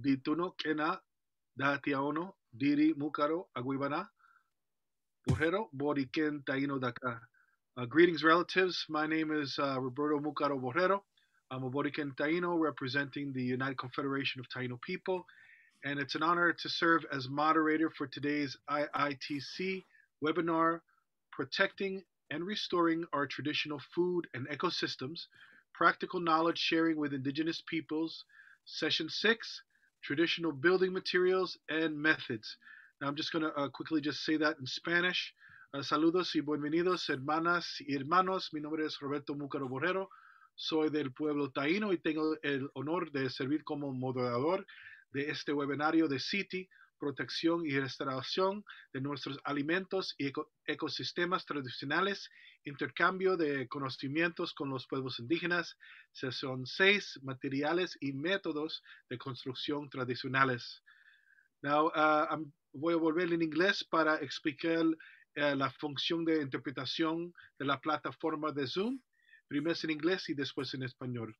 Dituno, Kena, Datiaono, Diri, Mukaro, Aguibana, Bojero, Boriken, Taino, Daka. Uh, greetings, relatives. My name is uh, Roberto Mucaro Borrero. I'm a Boriken Taino representing the United Confederation of Taino People, and it's an honor to serve as moderator for today's IITC webinar, Protecting and Restoring Our Traditional Food and Ecosystems, Practical Knowledge Sharing with Indigenous Peoples, Session 6, Traditional Building Materials and Methods. Now I'm just going to uh, quickly just say that in Spanish. Uh, saludos y bienvenidos, hermanas y hermanos. Mi nombre es Roberto Múcaro Borrero. Soy del pueblo taíno y tengo el honor de servir como moderador de este webinario de City, protección y restauración de nuestros alimentos y eco ecosistemas tradicionales, intercambio de conocimientos con los pueblos indígenas, sesión 6, materiales y métodos de construcción tradicionales. Now, uh, voy a volver en inglés para explicar eh, la función de interpretación de la plataforma de Zoom, primero en inglés y después en español.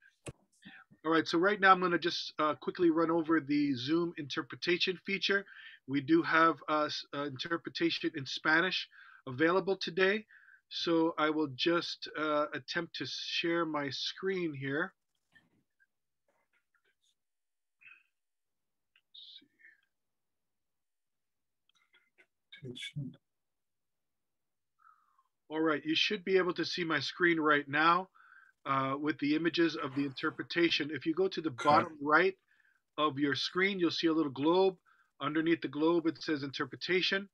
All right, so right now I'm going to just uh, quickly run over the Zoom interpretation feature. We do have uh, uh, interpretation in Spanish available today. So I will just uh, attempt to share my screen here. All right, you should be able to see my screen right now uh, with the images of the interpretation. If you go to the bottom right of your screen, you'll see a little globe. Underneath the globe, it says interpretation.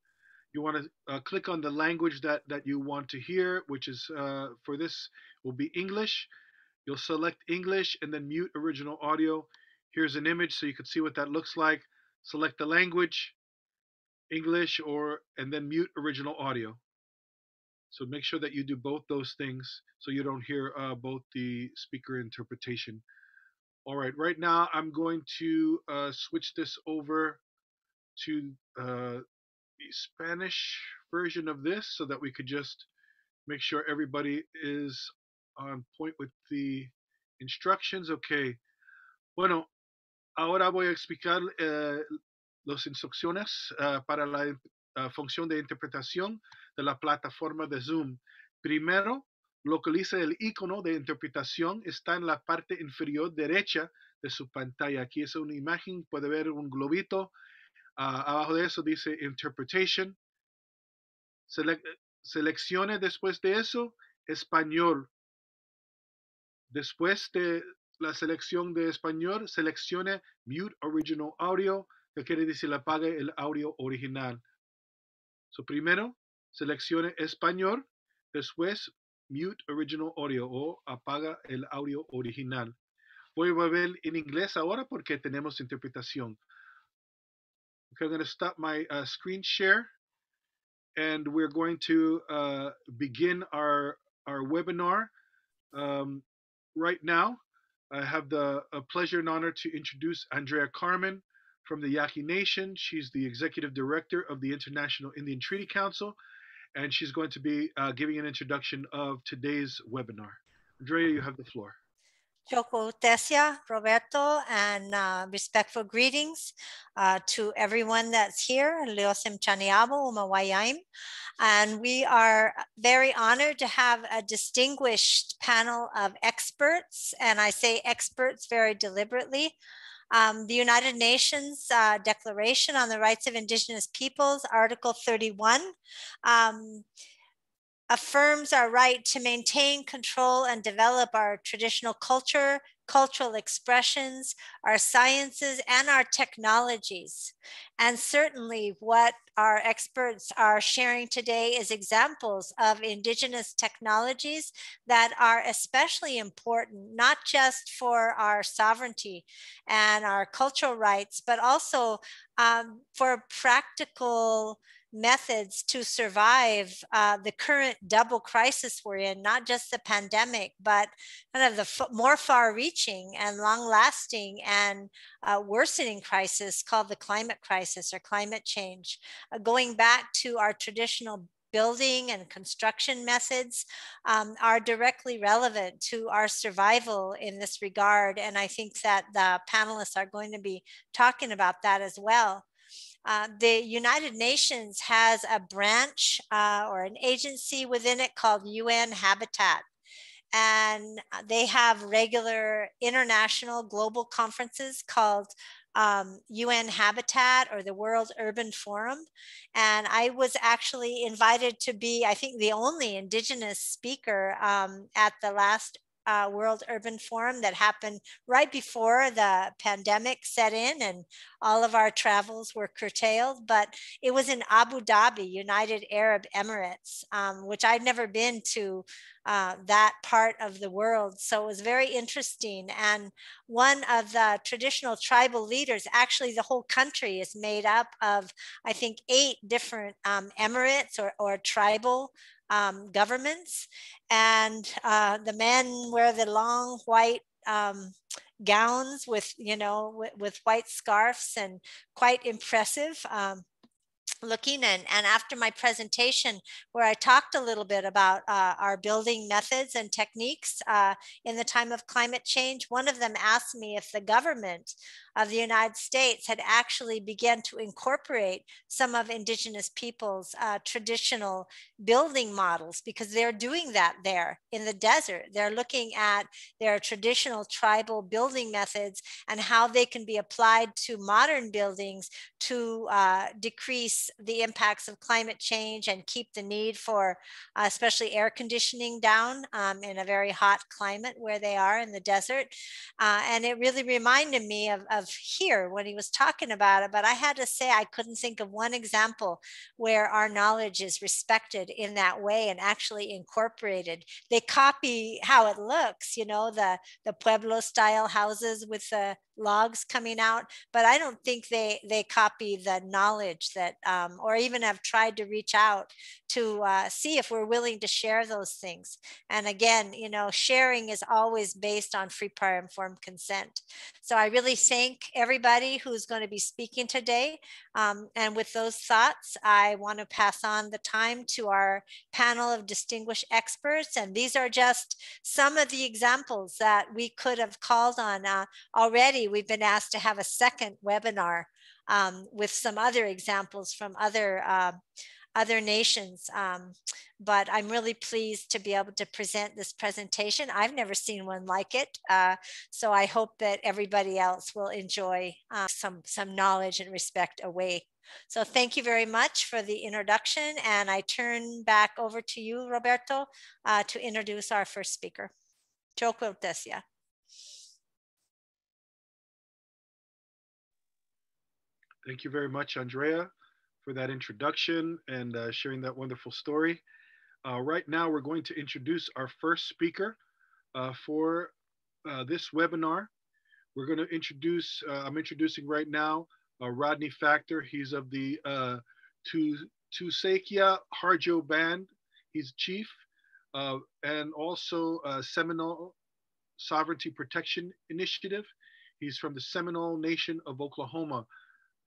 You want to uh, click on the language that, that you want to hear, which is uh, for this will be English. You'll select English and then mute original audio. Here's an image so you can see what that looks like. Select the language, English, or and then mute original audio. So make sure that you do both those things so you don't hear uh, both the speaker interpretation. All right, right now I'm going to uh, switch this over to uh, the Spanish version of this so that we could just make sure everybody is on point with the instructions. Okay. Bueno, ahora voy a explicar eh, las instrucciones uh, para la uh, función de interpretación de la plataforma de Zoom. Primero, localiza el icono de interpretación, está en la parte inferior derecha de su pantalla. Aquí es una imagen, puede ver un globito. Uh, abajo de eso dice Interpretation. Sele seleccione después de eso español. Después de la selección de español, seleccione Mute Original Audio, que quiere decir apague el audio original. So, primero, seleccione español, después mute original audio o apaga el audio original. Voy a volver en inglés ahora porque tenemos interpretación. Okay, I'm going to stop my uh, screen share and we're going to uh, begin our, our webinar. Um, right now, I have the pleasure and honor to introduce Andrea Carmen from the Yaqui Nation. She's the executive director of the International Indian Treaty Council and she's going to be uh, giving an introduction of today's webinar. Andrea, you have the floor. Joko Tesia, Roberto, and uh, respectful greetings uh, to everyone that's here. Leosim Chaniabo, Umawayaim. And we are very honored to have a distinguished panel of experts, and I say experts very deliberately. Um, the United Nations uh, Declaration on the Rights of Indigenous Peoples, Article 31, um, affirms our right to maintain, control, and develop our traditional culture, cultural expressions, our sciences, and our technologies. And certainly, what our experts are sharing today is examples of Indigenous technologies that are especially important, not just for our sovereignty and our cultural rights, but also um, for practical methods to survive uh, the current double crisis we're in, not just the pandemic, but kind of the more far reaching and long lasting and uh, worsening crisis called the climate crisis or climate change. Uh, going back to our traditional building and construction methods um, are directly relevant to our survival in this regard. And I think that the panelists are going to be talking about that as well. Uh, the United Nations has a branch uh, or an agency within it called UN Habitat and they have regular international global conferences called um, UN Habitat or the World Urban Forum. And I was actually invited to be, I think, the only Indigenous speaker um, at the last uh, World Urban Forum that happened right before the pandemic set in and all of our travels were curtailed. But it was in Abu Dhabi, United Arab Emirates, um, which I'd never been to uh, that part of the world. So it was very interesting. And one of the traditional tribal leaders, actually, the whole country is made up of, I think, eight different um, emirates or, or tribal um, governments. And uh, the men wear the long white um, gowns with, you know, with, with, white scarves and quite impressive. Um, looking and, and after my presentation where i talked a little bit about uh, our building methods and techniques uh, in the time of climate change one of them asked me if the government of the United States had actually begun to incorporate some of indigenous people's uh, traditional building models because they're doing that there in the desert. They're looking at their traditional tribal building methods and how they can be applied to modern buildings to uh, decrease the impacts of climate change and keep the need for uh, especially air conditioning down um, in a very hot climate where they are in the desert. Uh, and it really reminded me of, of here when he was talking about it, but I had to say I couldn't think of one example where our knowledge is respected in that way and actually incorporated. They copy how it looks, you know, the the pueblo style houses with the logs coming out, but I don't think they they copy the knowledge that, um, or even have tried to reach out to uh, see if we're willing to share those things. And again, you know, sharing is always based on free prior informed consent. So I really thank everybody who's going to be speaking today. Um, and with those thoughts, I want to pass on the time to our panel of distinguished experts. And these are just some of the examples that we could have called on uh, already we've been asked to have a second webinar um, with some other examples from other uh, other nations. Um, but I'm really pleased to be able to present this presentation. I've never seen one like it. Uh, so I hope that everybody else will enjoy uh, some, some knowledge and respect away. So thank you very much for the introduction. And I turn back over to you, Roberto, uh, to introduce our first speaker. Choco Tesia. Thank you very much, Andrea, for that introduction and uh, sharing that wonderful story. Uh, right now, we're going to introduce our first speaker uh, for uh, this webinar. We're going to introduce, uh, I'm introducing right now uh, Rodney Factor. He's of the uh, Tusekia Harjo Band. He's chief and also Seminole Sovereignty Protection Initiative. He's from the Seminole Nation of Oklahoma.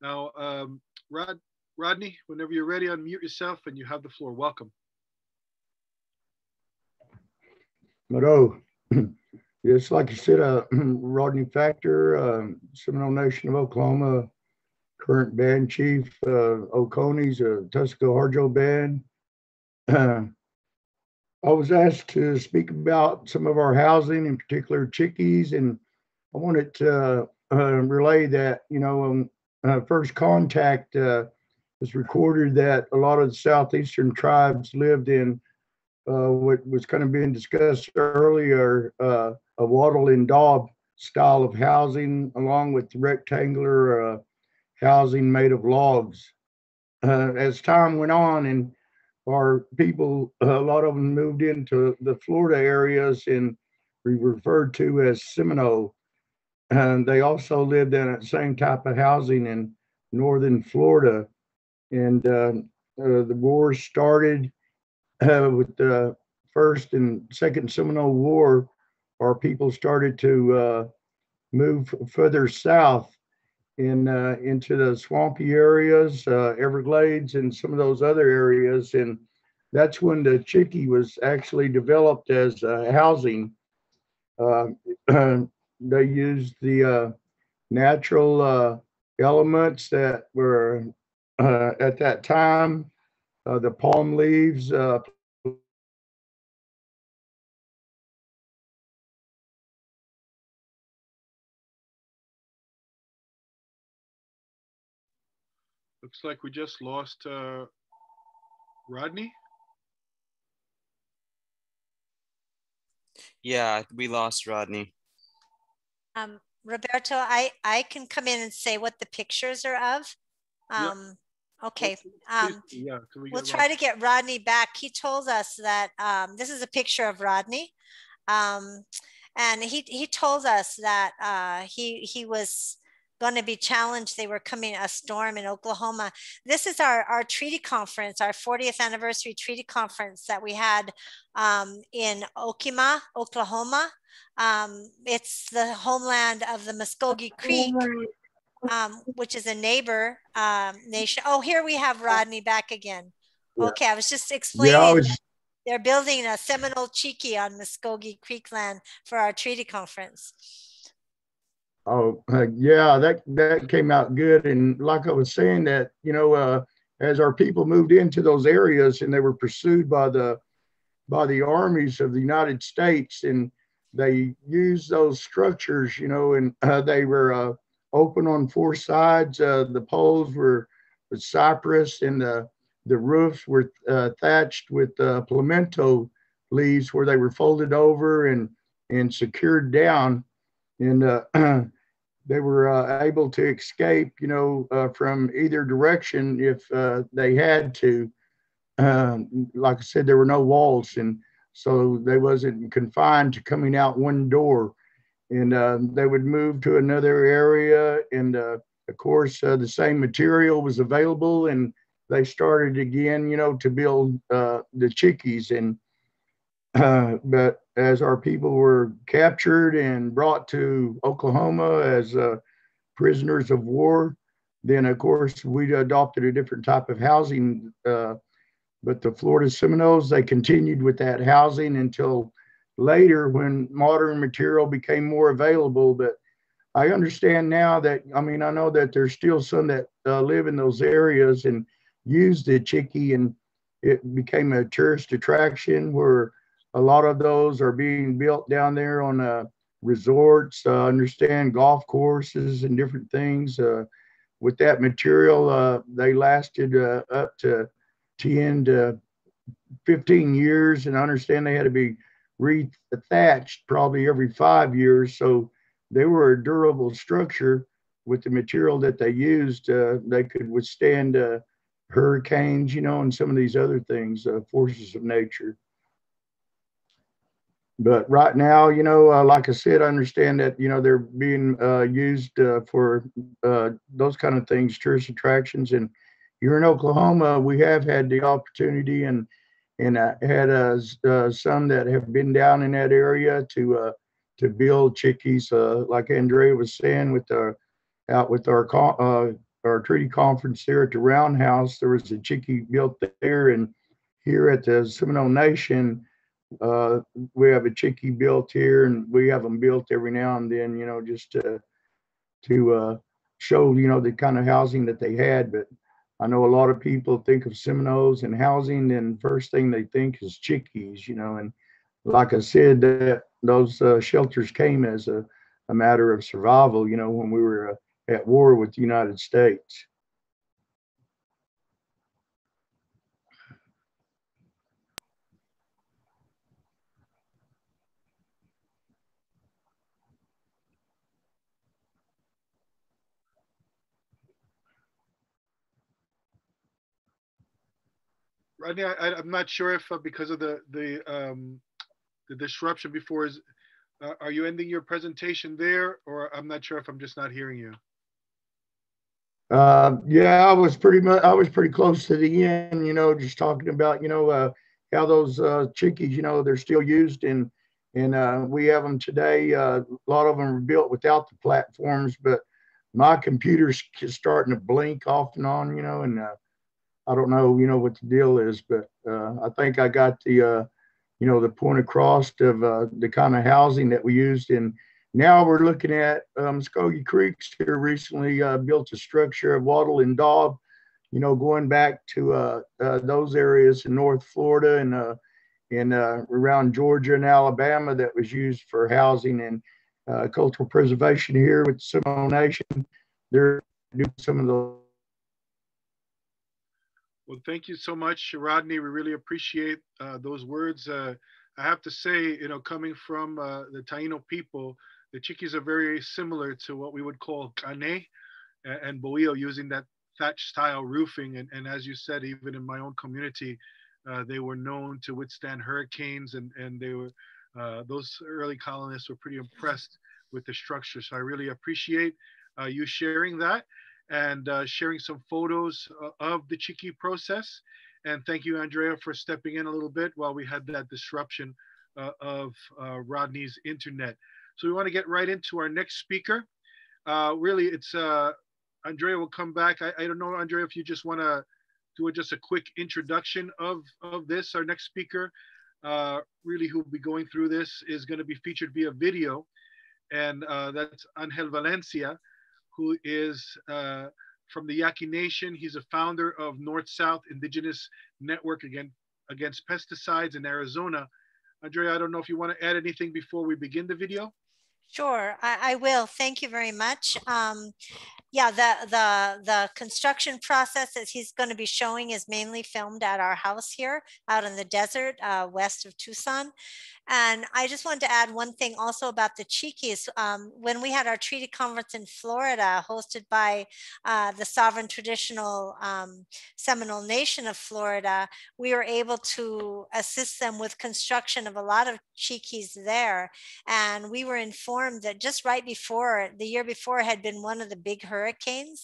Now, um, Rod, Rodney, whenever you're ready, unmute yourself and you have the floor. Welcome. Hello. yes, like you said, uh, Rodney Factor, uh, Seminole Nation of Oklahoma, current band chief, uh, Oconee, Tusekia Harjo band. Uh, I was asked to speak about some of our housing, in particular Chickees, and I wanted to uh, relay that, you know, um, uh, first contact uh, was recorded that a lot of the southeastern tribes lived in uh, what was kind of being discussed earlier, uh, a wattle and daub style of housing, along with rectangular uh, housing made of logs. Uh, as time went on, and our people, a lot of them moved into the Florida areas and we referred to as Seminole and they also lived in that same type of housing in northern Florida. And uh, uh, the war started uh, with the first and second Seminole War. Our people started to uh, move further south in uh, into the swampy areas, uh, Everglades, and some of those other areas. And that's when the Chickee was actually developed as uh, housing. Uh, they used the uh, natural uh, elements that were uh, at that time, uh, the palm leaves, Looks like we just lost uh, Rodney. Yeah, we lost Rodney. Um, Roberto, I, I can come in and say what the pictures are of. Um, Okay, um, Yeah, we we'll try to get Rodney back. He told us that, um, this is a picture of Rodney. Um, and he, he told us that, uh, he, he was going to be challenged. They were coming a storm in Oklahoma. This is our, our treaty conference, our 40th anniversary treaty conference that we had, um, in Okemah, Oklahoma. Um, it's the homeland of the Muskogee Creek um, which is a neighbor um, nation. Oh, here we have Rodney back again. Okay, I was just Yeah, explaining. was, They're building a Seminole Chickee on Muskogee Creek land for our treaty conference. Oh, uh, yeah, that, that came out good. And like I was saying that, you know, uh, as our people moved into those areas and they were pursued by the, by the armies of the United States and they used those structures, you know, and uh, they were, uh, open on four sides. Uh, the poles were with cypress and the, the roofs were uh, thatched with uh, palmetto leaves where they were folded over and, and secured down. And uh, they were uh, able to escape, you know, uh, from either direction if uh, they had to. Um, like I said, there were no walls, and so they wasn't confined to coming out one door and uh, they would move to another area. And uh, of course, the same material was available, and they started again, you know, to build the chickees. And uh, but as our people were captured and brought to Oklahoma as uh, prisoners of war, then of course we adopted a different type of housing. Uh, but the Florida Seminoles, they continued with that housing until later when modern material became more available. But I understand now that, I mean, I know that there's still some that uh, live in those areas and use the Chickee, and it became a tourist attraction where a lot of those are being built down there on uh, resorts, uh, understand golf courses and different things. Uh, with that material, uh, they lasted uh, up to 10 to 15 years, and I understand they had to be rethatched probably every five years. So they were a durable structure with the material that they used. Uh, they could withstand hurricanes, you know, and some of these other things, forces of nature. But right now, you know, uh, like I said, I understand that, you know, they're being uh, used uh, for uh, those kind of things, tourist attractions. And here in Oklahoma, we have had the opportunity and and I had uh, uh, some that have been down in that area to uh, to build chickees, uh, like Andrea was saying, with our out with our uh, our treaty conference there at the Roundhouse. There was a chickee built there, and here at the Seminole Nation, uh, we have a chickee built here, and we have them built every now and then, you know, just to to uh, show you know the kind of housing that they had, but. I know a lot of people think of Seminoles and housing, and first thing they think is chickees, you know. And like I said, that those uh, shelters came as a, a matter of survival, you know, when we were uh, at war with the United States. Rodney, I, I'm not sure if uh, because of the the um, the disruption before is, uh, are you ending your presentation there, or I'm not sure if I'm just not hearing you. Uh, yeah, I was pretty much, I was pretty close to the end, you know, just talking about, you know, uh, how those, uh, chickees, you know, they're still used and, and, uh, we have them today. Uh, a lot of them are built without the platforms, but my computer's starting to blink off and on, you know, and, uh, I don't know, you know, what the deal is, but uh, I think I got the, uh, you know, the point across of uh, the kind of housing that we used. And now we're looking at um, Muskogee Creeks here recently uh, built a structure of wattle and daub, you know, going back to uh, uh, those areas in North Florida and in around Georgia and Alabama that was used for housing and cultural preservation here with Seminole Nation. They're doing some of the Well, thank you so much, Rodney. We really appreciate uh, those words. Uh, I have to say, you know, coming from uh, the Taino people, the Chickees are very similar to what we would call caney and, bohío, using that thatch style roofing. And, and as you said, even in my own community, uh, they were known to withstand hurricanes, and and they were uh, those early colonists were pretty impressed with the structure. So I really appreciate uh, you sharing that and uh, sharing some photos uh, of the Chickee process. And thank you, Andrea, for stepping in a little bit while we had that disruption uh, of uh, Rodney's internet. So we want to get right into our next speaker. Uh, really, it's uh, Andrea will come back. I, I don't know, Andrea, if you just want to do a, just a quick introduction of, of this. Our next speaker, really who will be going through this, is going to be featured via video. And that's Angel Valencia who is uh, from the Yaqui Nation. He's a founder of North South Indigenous Network Against, Against Pesticides in Arizona. Andrea, I don't know if you want to add anything before we begin the video. Sure, I, I will. Thank you very much. Um, yeah, the the the construction process that he's going to be showing is mainly filmed at our house here out in the desert uh, west of Tucson. And I just wanted to add one thing also about the Chickees. Um, when we had our treaty conference in Florida, hosted by uh, the sovereign traditional um, Seminole Nation of Florida, we were able to assist them with construction of a lot of Chickees there. And we were informed that just right before, the year before, had been one of the big hurricanes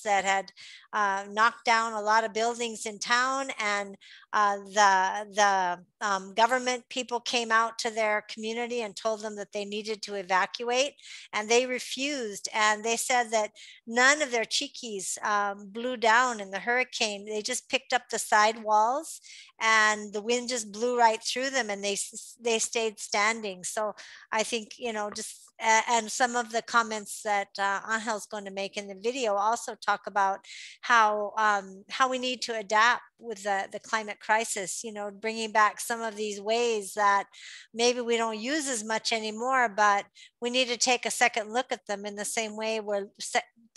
that had uh, knocked down a lot of buildings in town. And uh, the the um, government people came out to their community and told them that they needed to evacuate, and they refused. And they said that none of their chickees um, blew down in the hurricane. They just picked up the side walls, and the wind just blew right through them, and they they stayed standing. So I think you know just and some of the comments that uh, Angel's going to make in the video also talk about how um, how we need to adapt with the, the climate crisis, you know, bringing back some of these ways that maybe we don't use as much anymore, but we need to take a second look at them in the same way we're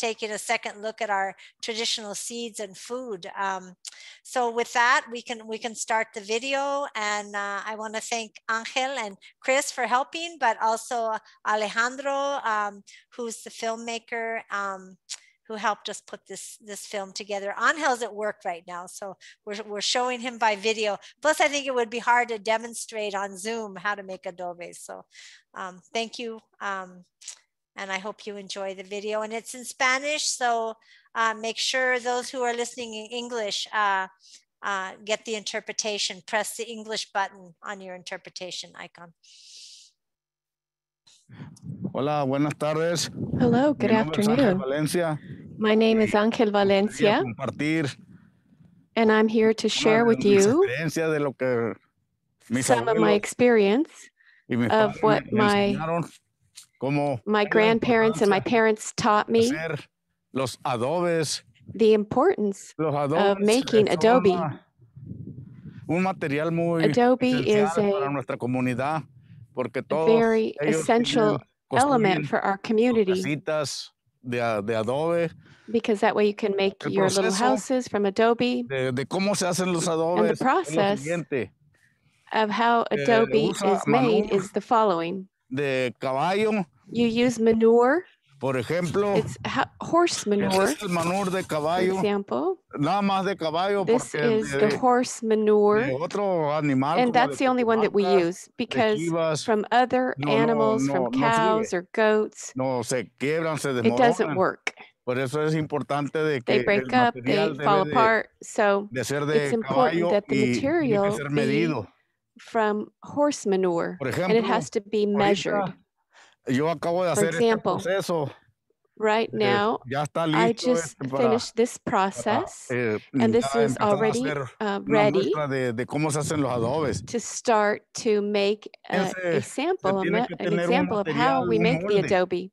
taking a second look at our traditional seeds and food. Um, so with that, we can we can start the video. And uh, I want to thank Angel and Chris for helping, but also Alejandro, um, who's the filmmaker. Um, who helped us put this this film together. Angel's at work right now, so we're, we're showing him by video. Plus, I think it would be hard to demonstrate on Zoom how to make adobe. So um, thank you. Um, and I hope you enjoy the video. And it's in Spanish, so uh, make sure those who are listening in English uh, uh, get the interpretation. Press the English button on your interpretation icon. Hola, buenas tardes. Hello, good afternoon. Valencia. My name is Angel Valencia. And I'm here to share with you some of my experience of what my my grandparents and my parents taught me los adobes, the importance of making adobe. Un material muy Adobe is a nuestra comunidad porque todos very essential element for our community de, de adobe, because that way you can make El your little houses from adobe de, de cómo se hacen los adobes. es lo process of how Eh, adobe usa is made is the following. de caballo, You use manure, por ejemplo, it's horse manure, es el manure de for example. nada más de caballo This is de, the horse manure, de otro animal and that's the only one that we use because chivas, from other no, animals, no, from no cows or goats, no se quiebran, se it doesn't work. Por eso es importante de que They el break up, they fall de, apart. So de ser it's important that the y tiene que material be from horse manure Por and it has to be measured. Yo acabo de For hacer este example, proceso Right Eh, now, ya está I just este para, finished this para, process eh, and this is already uh, ready de, de cómo se hacen los adobes. to start to make a, a sample, a tiene ma- que an example of how we make the adobe.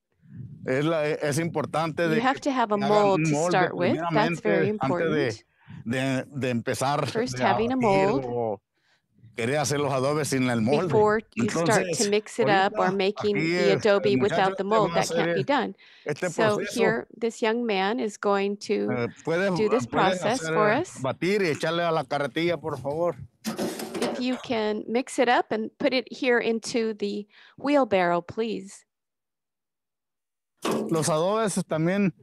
Es, la, es importante You de have to have a mold to start with. That's very antes de, important. de, de empezar First having a mold o hacer los adobes sin el molde. before you start to mix it up or making the adobe without the mold. That can't be done. este So here, this young man is going to eh, ¿Puedes, do this process hacer, for us. batir y echarle a la carretilla, por favor? If you can mix it up and put it here into the wheelbarrow, please. Los adobes también,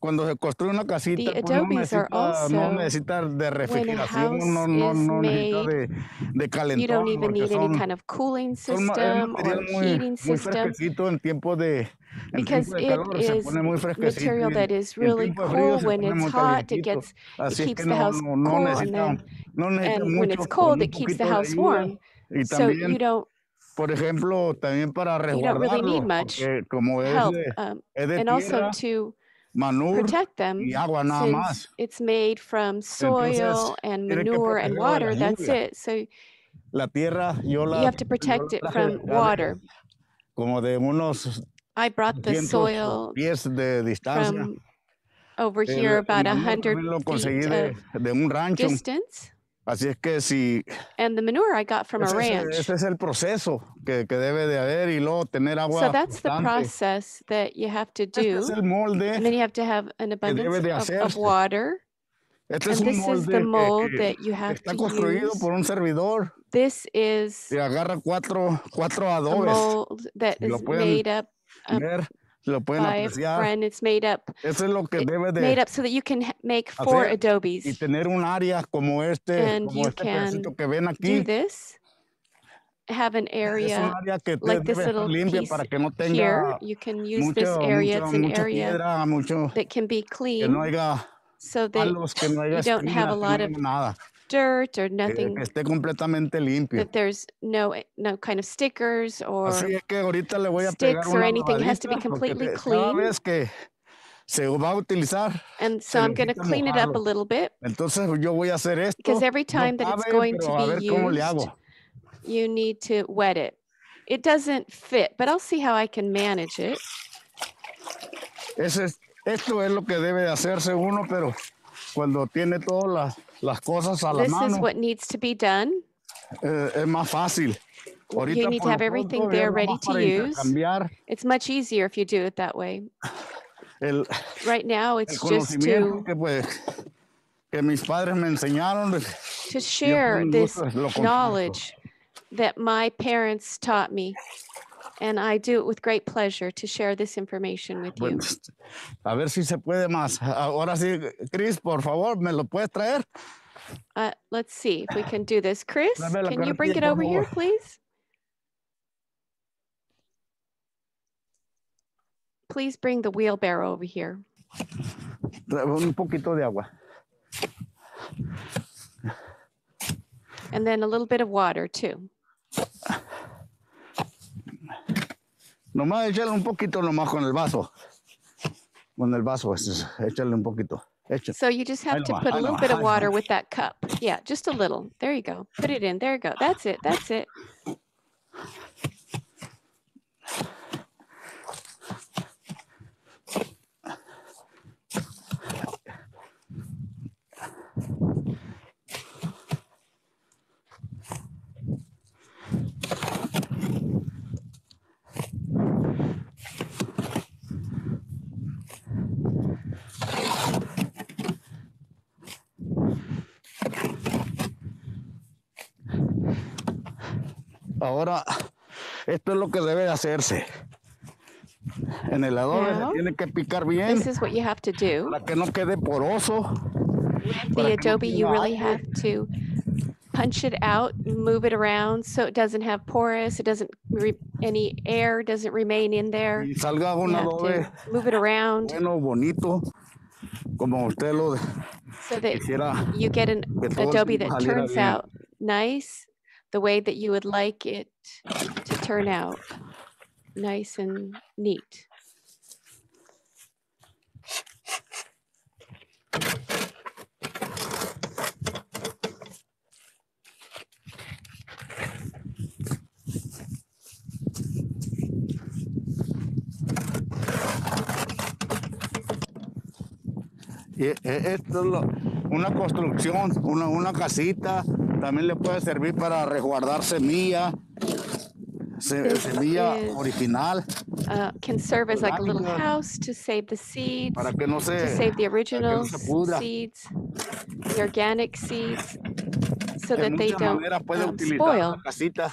cuando se construye una casita, The pues no adobes are necesita, no also necesita de refrigeración, no, house no, is no necesita made, de, de You calentón, don't even porque need any son, kind of cooling son ma- es system or material muy, heating muy system fresquecito en tiempo de, en because tiempo de it calor se is pone muy fresquecito material y en, that is y en really tiempo de frío cool se when pone it's muy hot. It calientito. gets, it Así es keeps que the no, house no, no cool and necesita, then, no necesita and when it's mucho, con cold, un it keeps the poquito de house ayuda. warm. Y So you también, don't, por ejemplo, también para you don't really need resguardarlo, much porque como es help. de, Um, es de and also tierra, to manure protect y them agua nada since más. it's made from Entonces, soil and manure and la water. That's it. So La tierra yo you have to protect it from water. como de unos I brought the soil pies de distancia. from over here about a hundred también lo conseguí feet de, of distance. Así es que si And the manure I got from a ese, es, ranch. ese es el proceso que, que debe de haber y luego tener agua So that's the constante. process that you have to Este es do. el molde, And then you have to have an abundance de of, of water. este es And un this is molde the que- mold que, that you que have está to construido use. por un servidor This is y agarra cuatro, cuatro a adobes. mold that is made up ver, lo pueden by apreciar. friend. It's made up Eso es lo que debe made up so that you can make four hacer y adobes. tener un área como este, And como you este can pedacito que ven Do aquí. this. Have an Es un area área que te- like this debe estar little limpia piece para que no here. tenga You can use this area. mucha, It's an mucha area piedra, mucho, that can be que clean no haya so that palos, que no haya you don't have a que no lot of haya nada, dirt or nothing que esté completamente limpio. that there's no eh, no kind of stickers or Así es que ahorita le voy a pegar sticks or anything. It has to be completely clean. vez que se va a utilizar, And so I'm going to clean it up a little bit Entonces yo voy a hacer esto, because every no time that it's going to be used, you need to wet it. It doesn't fit, but I'll see how I can manage it. Ese es- esto es lo que debe de hacerse uno, pero cuando tiene todas las, las cosas a la This is what needs to be done. eh, es más fácil. Ahorita need to have everything there ready to use. It's much easier if you do it that way. el, Right now, it's just to que, pues, que mis padres me enseñaron. to share this gusto lo comparto. knowledge that my parents taught me. And I do it with great pleasure to share this information with you. A ver si se puede más. Ahora sí, Cris, por favor, ¿me lo puedes traer? Uh, let's see if we can do this. Chris, can you bring it over here, please? Please bring the wheelbarrow over here. Un poquito de agua. And then a little bit of water too. Nomás échale un poquito nomás con el vaso. Con el vaso, échale un poquito. Échale. So you just have Ahí to nomás, put a little nomás, bit of water with that cup. Yeah, just a little. There you go. Put it in. There you go. That's it. That's it. Ahora, esto es lo que debe de hacerse. En el adobe Now, se tiene que picar bien This is what you have to do. para que no quede poroso. The para que no adobe, you really have to punch it out, move it around so it doesn't have porous, it doesn't, re- any air doesn't remain in there. Y salga un adobe move it around bueno, bonito, como usted lo so that quisiera. you get an adobe that turns bien. out nice, the way that you would like it to turn out, nice and neat. Eh, eh, es, una construcción, una, una casita, también le puede servir para resguardar semilla, se- semilla is- original, Uh, can serve as like a little house to save the seeds, para que no to se, save the no original pudra. seeds, the organic seeds, so de that they don't puede um, spoil. la casita.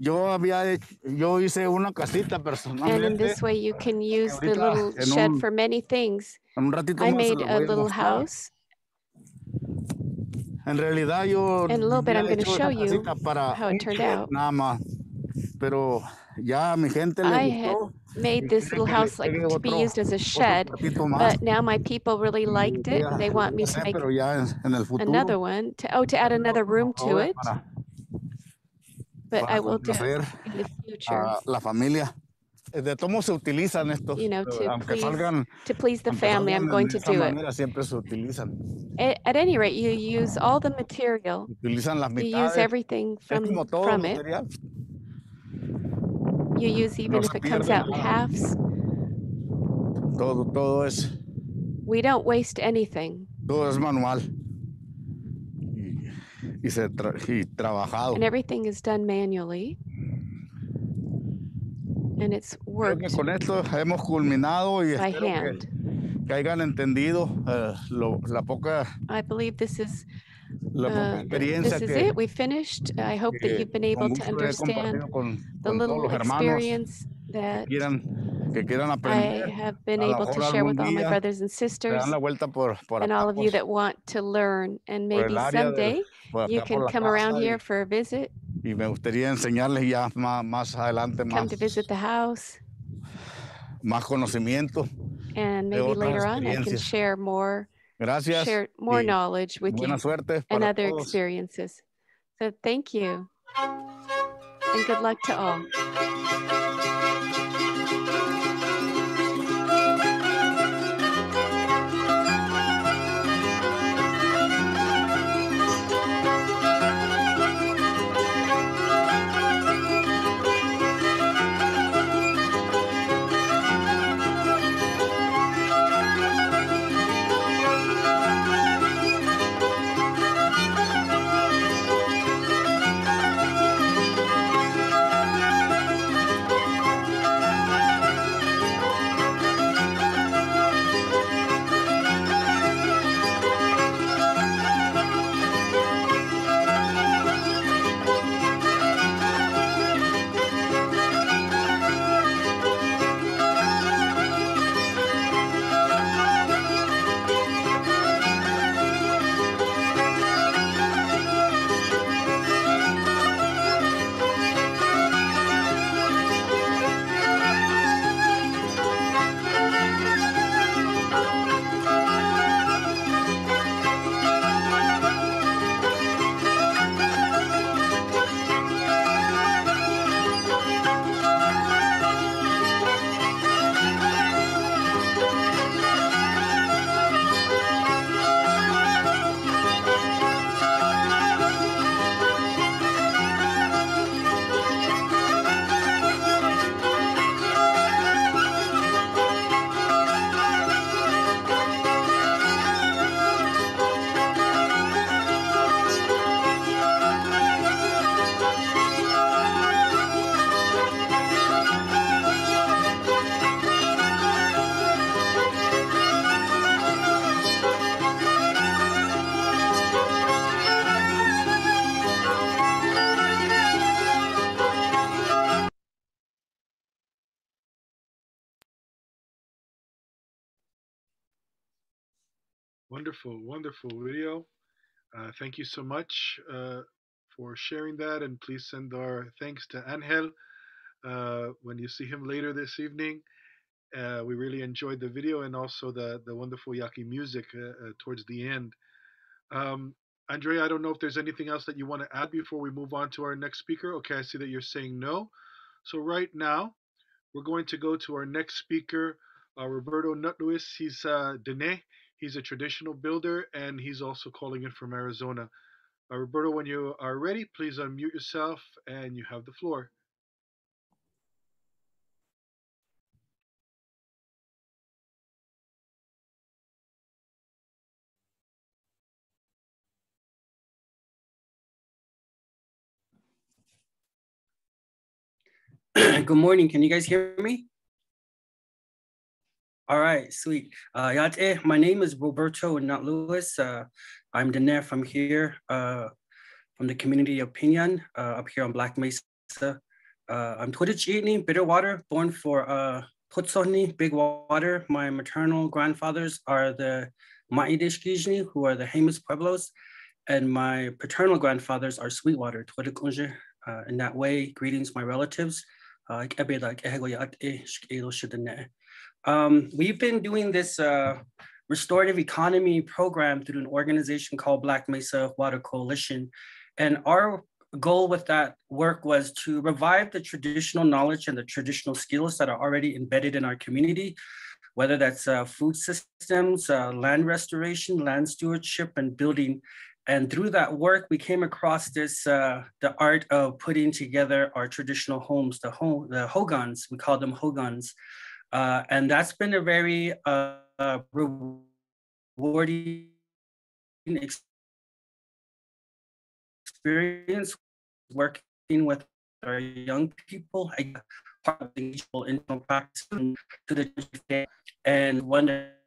Yo había hecho- yo hice una casita And in personalmente. this way, you can use the little shed un- for many things. I made a little house. En realidad yo In a little bit, I'm gonna show you how it turned out. nada más. Pero ya mi gente le I had gustó. made this little house like to be used as a shed, but now my people really liked it. They want me to make pero ya en, en el futuro. another one to, oh, to add another room to Ahora it, Para, but para I will do it in the future a la familia. Eh, De cómo se utilizan estos, You know, to aunque please salgan, to please the family. I'm going de to do it. manera, siempre se utilizan. At, at any rate, you use all the material. Utilizan las You use mitades. everything from from it. material. You use even se if it comes out in halves. Todo, todo es, We don't waste anything, todo es manual. Y, y se tra- y trabajado. and everything is done manually. And it's Creo que worked con esto hemos culminado y by espero que, hand. que hayan entendido eh, lo- la poca, I believe this is la poca uh, experiencia this is que, it. We finished. I hope that you've been able to understand con, the con little experience que that quieran, que quieran I have been able to share with all my brothers and sisters la por, por and all of you that want to learn. And maybe someday you can come around y- here for a visit, y me gustaría enseñarles ya más, más adelante come más, to visit the house, más conocimiento. and maybe later on I can share more Gracias. share more y knowledge with you Buena suerte and para other todos. experiences. So thank you. And good luck to all. Wonderful, video. Uh, thank you so much uh, for sharing that, and please send our thanks to Angel uh, when you see him later this evening. Uh, we really enjoyed the video and also the the wonderful Yaqui music uh, uh, towards the end. Um, Andrea, I don't know if there's anything else that you want to add before we move on to our next speaker. Okay, I see that you're saying no. So right now, we're going to go to our next speaker, Roberto Nutlouis. He's uh, Diné. He's a traditional builder and he's also calling in from Arizona. Uh, Roberto, when you are ready, please unmute yourself and you have the floor. Good morning. Can you guys hear me? All right, sweet. Uh, Yate, my name is Roberto, and Nutlouis. Uh, I'm Diné from here, uh, from the community of Piñon, uh, up here on Black Mesa. Uh, I'm Twitich Bitterwater, born for uh, Putsoni, Big Water. My maternal grandfathers are the Maidishkijni, who are the Jemez Pueblos, and my paternal grandfathers are Sweetwater, Twitikunje. Uh, in that way, greetings, my relatives. Uh, um, we've been doing this uh, restorative economy program through an organization called Black Mesa Water Coalition. And our goal with that work was to revive the traditional knowledge and the traditional skills that are already embedded in our community, whether that's uh, food systems, uh, land restoration, land stewardship, and building. And through that work, we came across this, uh, the art of putting together our traditional homes, the, home, the hogans, we call them hogans. Uh, and that's been a very uh, rewarding experience working with our young people. I part of the internal practice to the and one that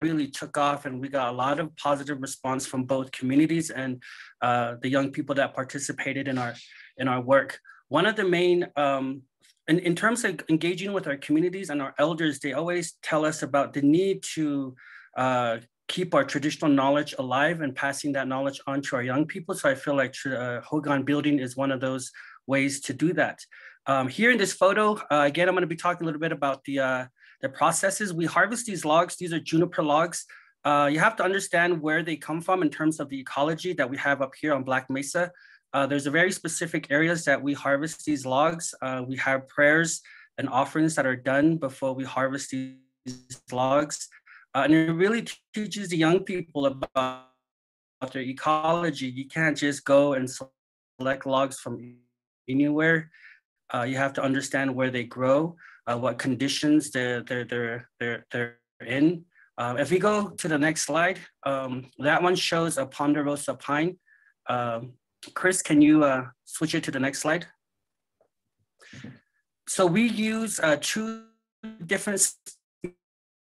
really took off and we got a lot of positive response from both communities and uh, the young people that participated in our in our work. One of the main um, in, in terms of engaging with our communities and our elders, they always tell us about the need to uh, keep our traditional knowledge alive and passing that knowledge on to our young people. So I feel like uh, Hogan building is one of those ways to do that. Um, here in this photo, uh, again, I'm gonna be talking a little bit about the, uh, the processes. We harvest these logs, these are juniper logs. Uh, you have to understand where they come from in terms of the ecology that we have up here on Black Mesa. Uh, there's a very specific areas that we harvest these logs. Uh, we have prayers and offerings that are done before we harvest these logs. Uh, and it really teaches the young people about their ecology. You can't just go and select logs from anywhere. Uh, you have to understand where they grow, uh, what conditions they're, they're, they're, they're, they're in. Uh, if we go to the next slide, um, that one shows a ponderosa pine. Um, Chris, can you uh, switch it to the next slide? So we use uh, two different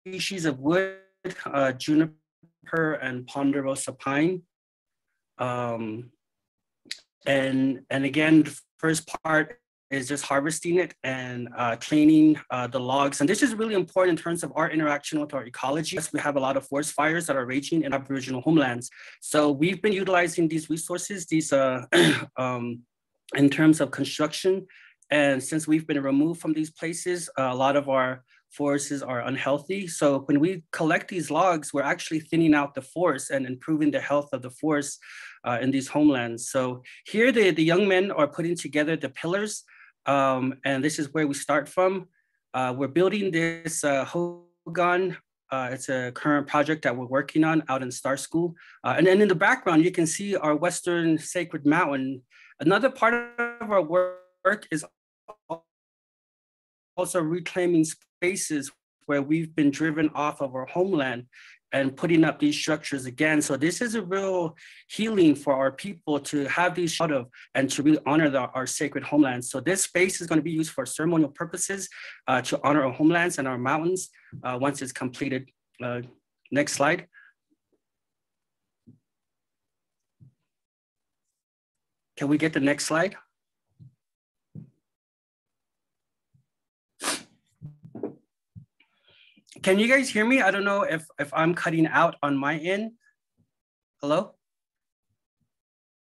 species of wood, uh, juniper and ponderosa pine. Um, and, and again, the first part is just harvesting it and uh, cleaning uh, the logs. And this is really important in terms of our interaction with our ecology. We have a lot of forest fires that are raging in Aboriginal homelands. So we've been utilizing these resources, these uh, um, in terms of construction. And since we've been removed from these places, a lot of our forests are unhealthy. So when we collect these logs, we're actually thinning out the forest and improving the health of the forest uh, in these homelands. So here the, the young men are putting together the pillars um, and this is where we start from. Uh, we're building this uh, Hogan. Uh, it's a current project that we're working on out in Star School. Uh, and then in the background, you can see our Western Sacred Mountain. Another part of our work is also reclaiming spaces where we've been driven off of our homeland and putting up these structures again. So this is a real healing for our people to have these out of and to really honor the, our sacred homelands. So this space is going to be used for ceremonial purposes uh, to honor our homelands and our mountains uh, once it's completed. Uh, next slide. Can we get the next slide? Can you guys hear me? I don't know if, if I'm cutting out on my end. Hello?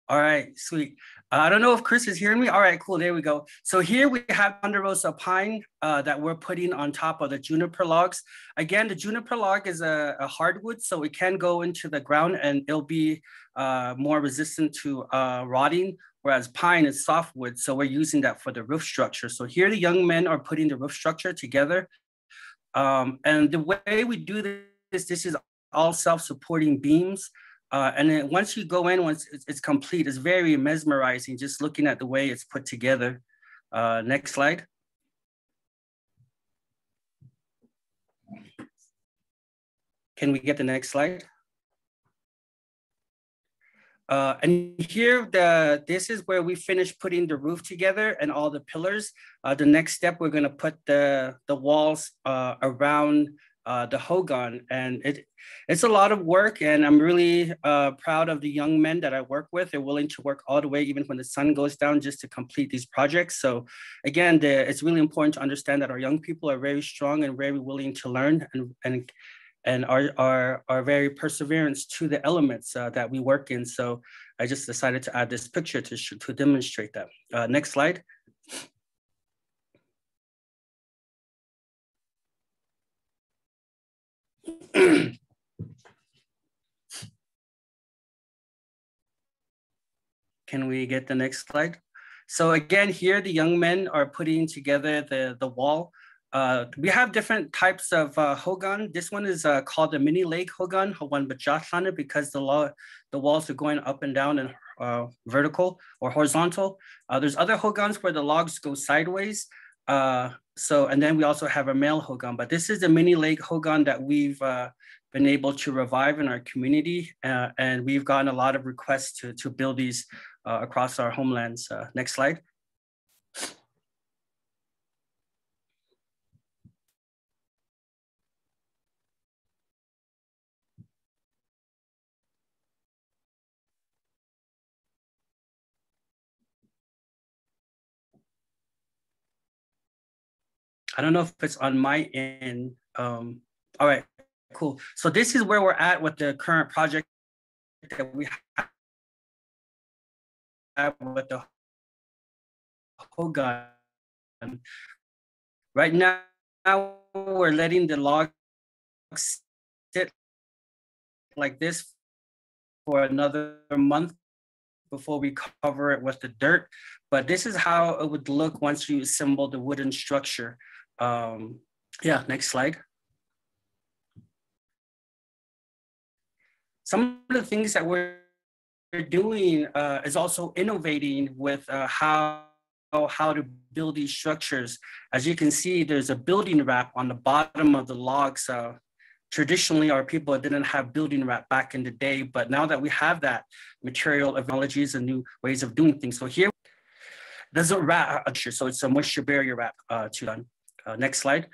All right, sweet. Uh, I don't know if Chris is hearing me. All right, cool. There we go. So here we have ponderosa pine uh, that we're putting on top of the juniper logs. Again, the juniper log is a, a hardwood, so it can go into the ground and it'll be uh, more resistant to uh, rotting, whereas pine is softwood. So we're using that for the roof structure. So here the young men are putting the roof structure together um, and the way we do this, this is all self-supporting beams. Uh, and then once you go in, once it's, it's, complete, it's very mesmerizing just looking at the way it's put together. Uh, next slide. Can we get the next slide? Uh, and here, the this is where we finished putting the roof together and all the pillars. Uh, the next step, we're gonna put the, the walls uh, around uh, the Hogan. And it, it's a lot of work and I'm really uh, proud of the young men that I work with. They're willing to work all the way, even when the sun goes down just to complete these projects. So again, the, it's really important to understand that our young people are very strong and very willing to learn and, and and our, are, are very perseverance to the elements uh, that we work in. So I just decided to add this picture to, to demonstrate that. Uh, next slide. Can we get the next slide? So again, here the young men are putting together the, the wall uh, we have different types of uh, hogan. This one is uh, called the mini lake hogan, Hawan Bajatana, because the, law, the walls are going up and down and uh, vertical or horizontal. Uh, there's other hogans where the logs go sideways. So, and then we also have a male hogan, but this is the mini lake hogan that we've been able to revive in our community. And we've gotten a lot of requests to, to build these across our homelands. Next slide. I don't know if it's on my end. Um, all right, cool. So this is where we're at with the current project that we have with the Hogan. Right now, we're letting the logs sit like this for another month before we cover it with the dirt. But this is how it would look once you assemble the wooden structure. Um, yeah, next slide. Some of the things that we're doing uh, is also innovating with uh, how how to build these structures. As you can see, there's a building wrap on the bottom of the logs. Uh, traditionally, our people didn't have building wrap back in the day, but now that we have that material technologies and new ways of doing things. So here, there's a wrap, so it's a moisture barrier wrap uh, to done. Uh, next slide.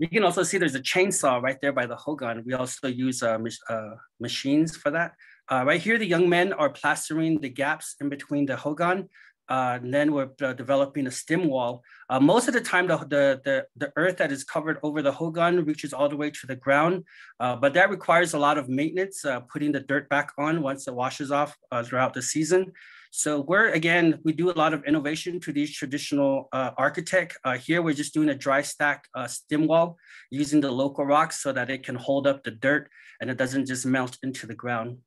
You can also see there's a chainsaw right there by the Hogan. We also use uh, uh, machines for that. Uh, right here, the young men are plastering the gaps in between the Hogan uh, and then we're uh, developing a stem wall. Most of the time, the, the, the, the, earth that is covered over the hogan reaches all the way to the ground, but that requires a lot of maintenance, putting the dirt back on once it washes off throughout the season. So we're, again, we do a lot of innovation to these traditional architect. here, we're just doing a dry stack stem wall using the local rocks so that it can hold up the dirt and it doesn't just melt into the ground.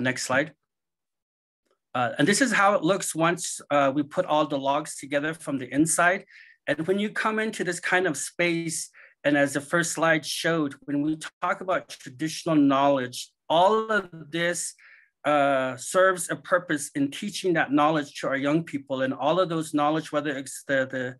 next slide. Uh, and this is how it looks once uh, we put all the logs together from the inside. And when you come into this kind of space, and as the first slide showed, when we talk about traditional knowledge, all of this uh, serves a purpose in teaching that knowledge to our young people. And all of those knowledge, whether it's the, the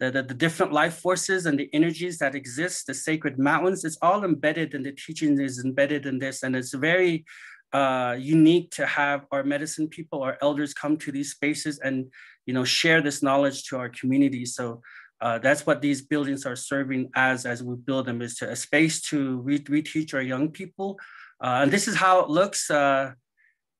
the, the, different life forces and the energies that exist, the sacred mountains, it's all embedded in the teaching is embedded in this. And it's very uh, unique to have our medicine people, our elders come to these spaces and you know share this knowledge to our community. So uh, that's what these buildings are serving as as we build them is to a space to re reteach our young people. Uh, and this is how it looks uh,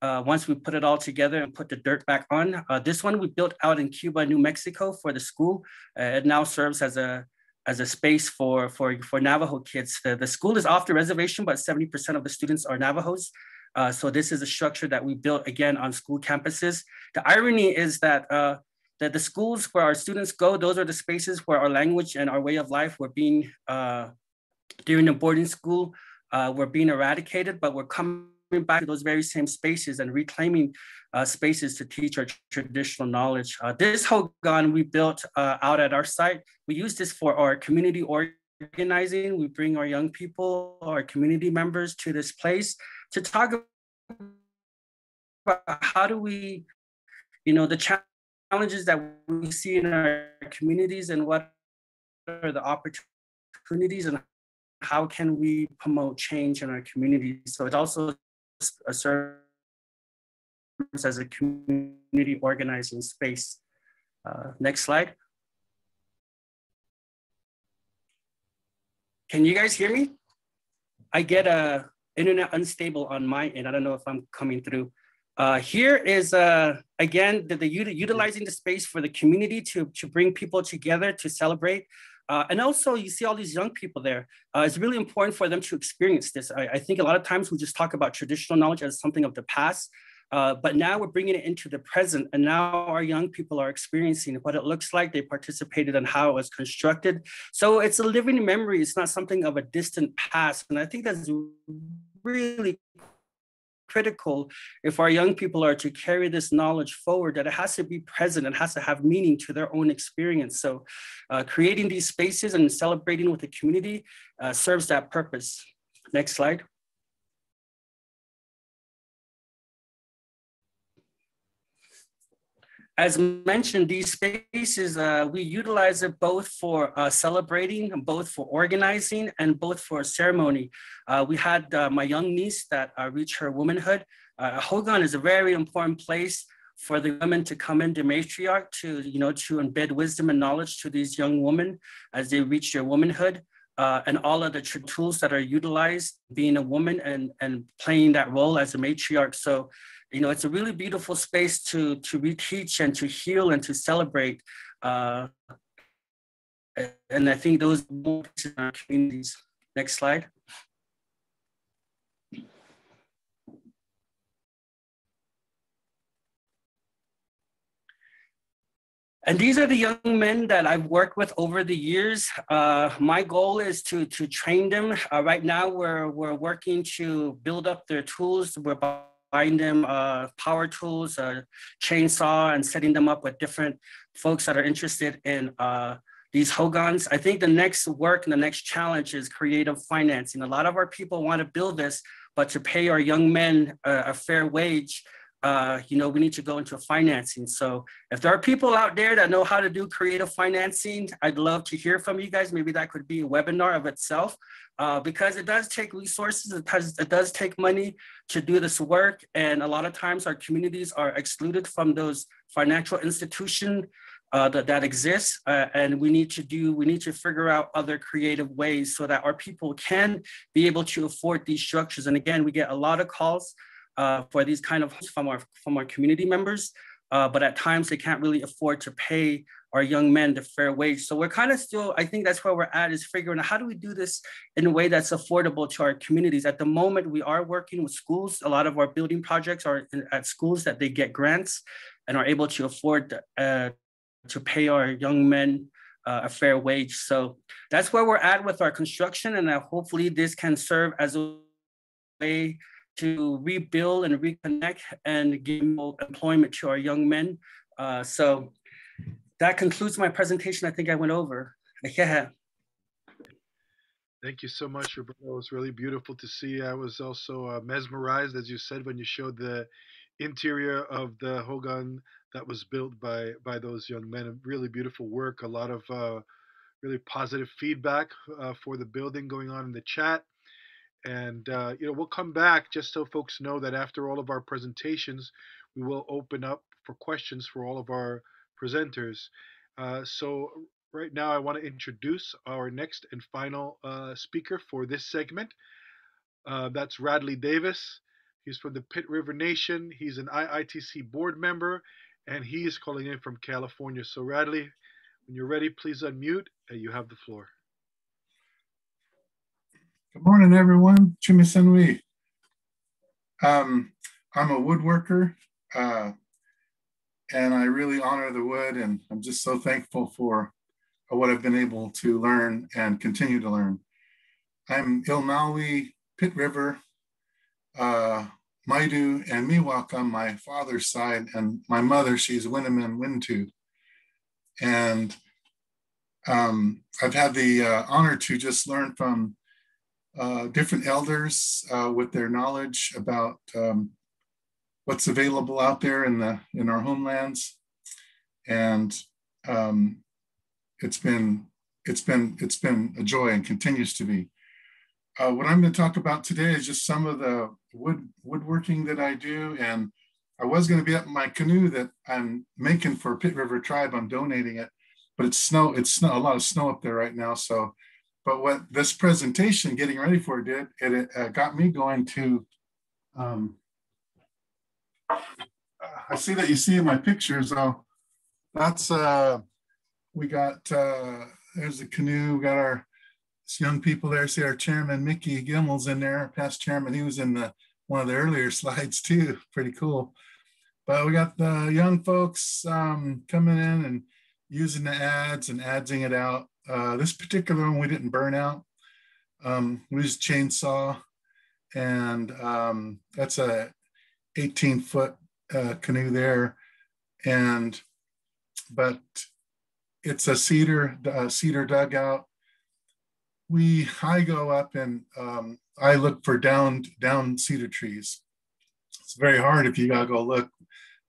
uh, once we put it all together and put the dirt back on. Uh, this one we built out in Cuba, New Mexico for the school. it now serves as a as a space for for for Navajo kids. The, the school is off the reservation, but 70% of the students are Navajos. Uh, so this is a structure that we built again on school campuses. The irony is that uh, that the schools where our students go, those are the spaces where our language and our way of life were being, uh, during the boarding school, uh, were being eradicated, but we're coming back to those very same spaces and reclaiming uh, spaces to teach our traditional knowledge. Uh, this Hogan we built uh, out at our site. We use this for our community organizing. We bring our young people, our community members to this place to talk about how do we, you know, the challenges that we see in our communities and what are the opportunities and how can we promote change in our communities? So it also serves as a community organizing space. Uh, next slide. Can you guys hear me? I get a internet unstable on my end. I don't know if I'm coming through. Uh, here is, uh, again, the, the utilizing the space for the community to, to bring people together to celebrate. Uh, and also you see all these young people there. Uh, it's really important for them to experience this. I, I, think a lot of times we just talk about traditional knowledge as something of the past, uh, but now we're bringing it into the present. And now our young people are experiencing what it looks like. They participated in how it was constructed. So it's a living memory. It's not something of a distant past. And I think that's really critical if our young people are to carry this knowledge forward that it has to be present and has to have meaning to their own experience. So uh, creating these spaces and celebrating with the community uh, serves that purpose. Next slide as mentioned, these spaces, uh, we utilize it both for uh, celebrating, both for organizing, and both for ceremony. Uh, we had uh, my young niece that uh, reached her womanhood. Uh, Hogan is a very important place for the women to come into matriarch to, you know, to embed wisdom and knowledge to these young women as they reach their womanhood. and all of the tools that are utilized being a woman and, and playing that role as a matriarch. So you know, it's a really beautiful space to to reteach and to heal and to celebrate. Uh, and I think those in our communities. Next slide. And these are the young men that I've worked with over the years. Uh, my goal is to, to train them. Uh, right now, we're, we're working to build up their tools. We're buying them uh, power tools, uh, chainsaw, and setting them up with different folks that are interested in uh, these hogans. I think the next work and the next challenge is creative financing. A lot of our people want to build this, but to pay our young men a, a fair wage, uh, you know, we need to go into financing. So if there are people out there that know how to do creative financing, I'd love to hear from you guys. Maybe that could be a webinar of itself uh, because it does take resources, it does, it does take money to do this work. And a lot of times our communities are excluded from those financial institutions uh, that, that exists. Uh, and we need to do, we need to figure out other creative ways so that our people can be able to afford these structures. And again, we get a lot of calls uh, for these kind of from our from our community members. Uh, but at times they can't really afford to pay our young men the fair wage. So we're kind of still, I think that's where we're at is figuring out how do we do this in a way that's affordable to our communities. At the moment, we are working with schools. A lot of our building projects are in, at schools that they get grants and are able to afford uh, to pay our young men uh, a fair wage. So that's where we're at with our construction. And hopefully this can serve as a way to rebuild and reconnect and give employment to our young men. Uh, so that concludes my presentation. I think I went over. Yeah. Thank you so much, Roberto. It was really beautiful to see. I was also uh, mesmerized, as you said, when you showed the interior of the Hogan that was built by by those young men. Really beautiful work. A lot of uh, really positive feedback uh, for the building going on in the chat. And, uh, you know, we'll come back just so folks know that after all of our presentations, we will open up for questions for all of our presenters. Uh, so right now I want to introduce our next and final uh, speaker for this segment. Uh, that's Radley Davis. He's from the Pit River Nation. He's an IITC board member, and he is calling in from California. So Radley, when you're ready, please unmute, and you have the floor. Good morning, everyone. Chimisanui. Um, I'm a woodworker, uh, and I really honor the wood, and I'm just so thankful for what I've been able to learn and continue to learn. I'm Ilmaui Pit River, uh, Maidu, and Miwok on my father's side, and my mother, she's Winnemem Wintu. And um, I've had the uh, honor to just learn from uh, different elders uh, with their knowledge about um, what's available out there in the in our homelands, and um, it's been it's been it's been a joy and continues to be. uh, what I'm going to talk about today is just some of the wood woodworking that I do. And I was going to be up my canoe that I'm making for Pit River Tribe. I'm donating it, but it's snow. It's snow, a lot of snow up there right now. So, but what this presentation, getting ready for it, did it, it uh, got me going to. Um, I see that you see in my pictures. though. that's uh, we got. Uh, there's the canoe. We got our young people there. See our chairman Mickey Gemmill's in there, past chairman. He was in the one of the earlier slides too. Pretty cool. But we got the young folks um, coming in and using the adze and adzing it out. Uh, this particular one we didn't burn out. Um, we used chainsaw, and um, that's a 18 foot uh, canoe there, and but it's a cedar uh, cedar dugout we I go up and um, I look for down down cedar trees. It's very hard if you gotta go look,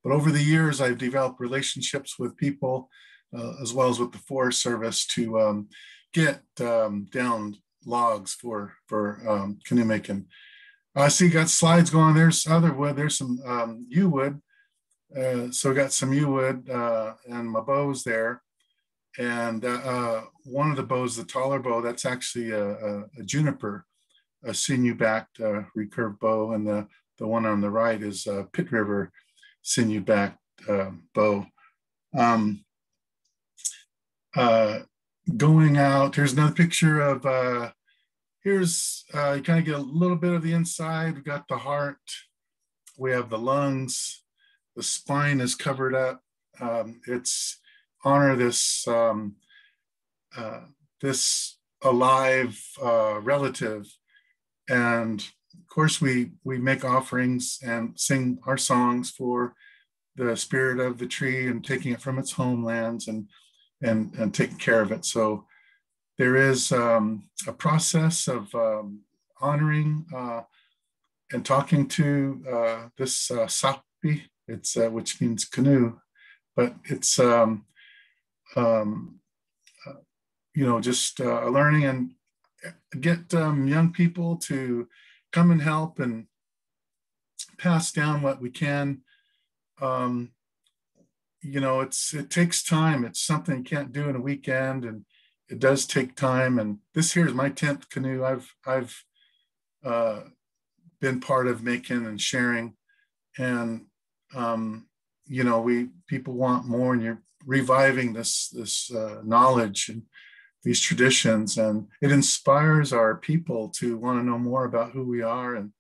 but over the years I've developed relationships with people uh, as well as with the Forest Service to um, get um, down logs for for um, canoe making. I see got slides going. There's other wood. There's some um, yew wood. Uh, so got some yew wood uh, and my bows there and uh, uh, one of the bows, the taller bow, that's actually a, a, a juniper, a sinew-backed uh, recurved bow, and the the one on the right is a Pit River sinew-backed uh, bow. Um, uh, going out, here's another picture of. Uh, here's uh, you kind of get a little bit of the inside. We've got the heart. We have the lungs. The spine is covered up. Um, it's honor this um, uh, this alive uh, relative, and of course we we make offerings and sing our songs for the spirit of the tree and taking it from its homelands and and and taking care of it. So there is um, a process of um, honoring uh, and talking to uh, this uh, sapi. It's uh, which means canoe, but it's um, um, uh, you know, just uh, learning and get um, young people to come and help and pass down what we can. Um, you know, it's it takes time. It's something you can't do in a weekend, and it does take time. And this here is my tenth canoe. I've I've uh, been part of making and sharing, and um, you know, we people want more, and you're reviving this this uh, knowledge and these traditions and it inspires our people to want to know more about who we are and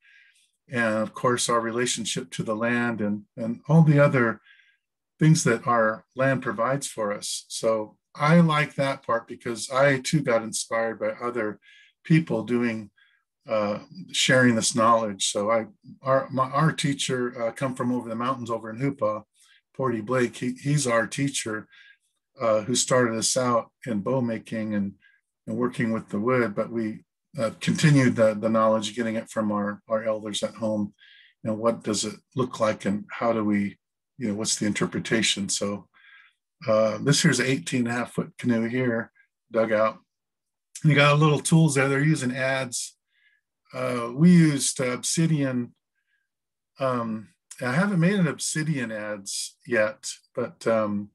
and of course our relationship to the land and and all the other things that our land provides for us. So i like that part because i too got inspired by other people doing uh, sharing this knowledge. So i our my, our teacher uh, come from over the mountains over in Hoopa Porty Blake, he, he's our teacher uh, who started us out in bow making and, and working with the wood, but we uh, continued the, the knowledge, getting it from our, our elders at home. And what does it look like and how do we, you know, what's the interpretation? So uh, this here's an 18 and a half foot canoe here, dug out. And you got little tools there. They're using adze. Uh, we used obsidian um, I haven't made an Obsidian adze yet, but um,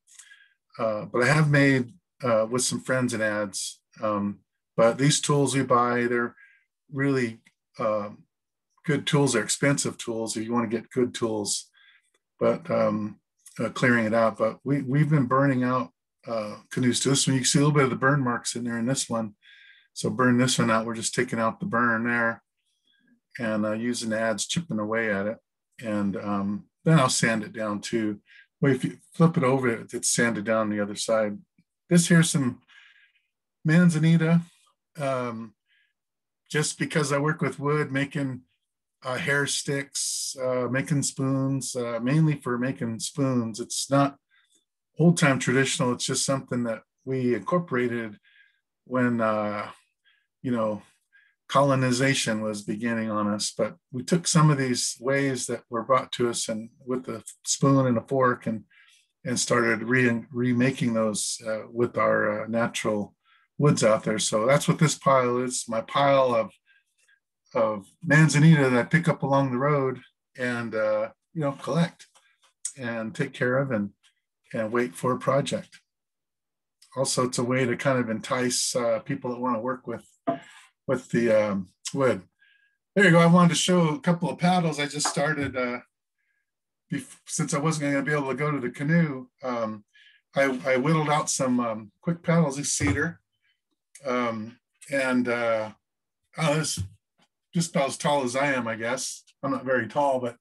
uh, but I have made uh, with some friends and adze. Um, but these tools we buy, they're really uh, good tools. They're expensive tools if you want to get good tools. But um, uh, clearing it out. But we we've been burning out uh, canoes to this one. You can see a little bit of the burn marks in there in this one. So burn this one out. We're just taking out the burn there and uh, using adze, chipping away at it and um, then I'll sand it down too. Well, if you flip it over, it's sanded down the other side. This here's some manzanita. Um, just because I work with wood, making uh, hair sticks, uh, making spoons, uh, mainly for making spoons. It's not old time traditional. It's just something that we incorporated when, uh, you know, colonization was beginning on us, but we took some of these ways that were brought to us and with a spoon and a fork and and started re- remaking those uh, with our uh, natural woods out there. So that's what this pile is. My pile of of manzanita that I pick up along the road and uh, you know collect and take care of and and wait for a project. Also, it's a way to kind of entice uh, people that want to work with with the um, wood. There you go. I wanted to show a couple of paddles. I just started uh, since I wasn't going to be able to go to the canoe. Um, I, I, whittled out some um, quick paddles of cedar, um, and uh, oh, this just about as tall as I am, I guess. I'm not very tall, but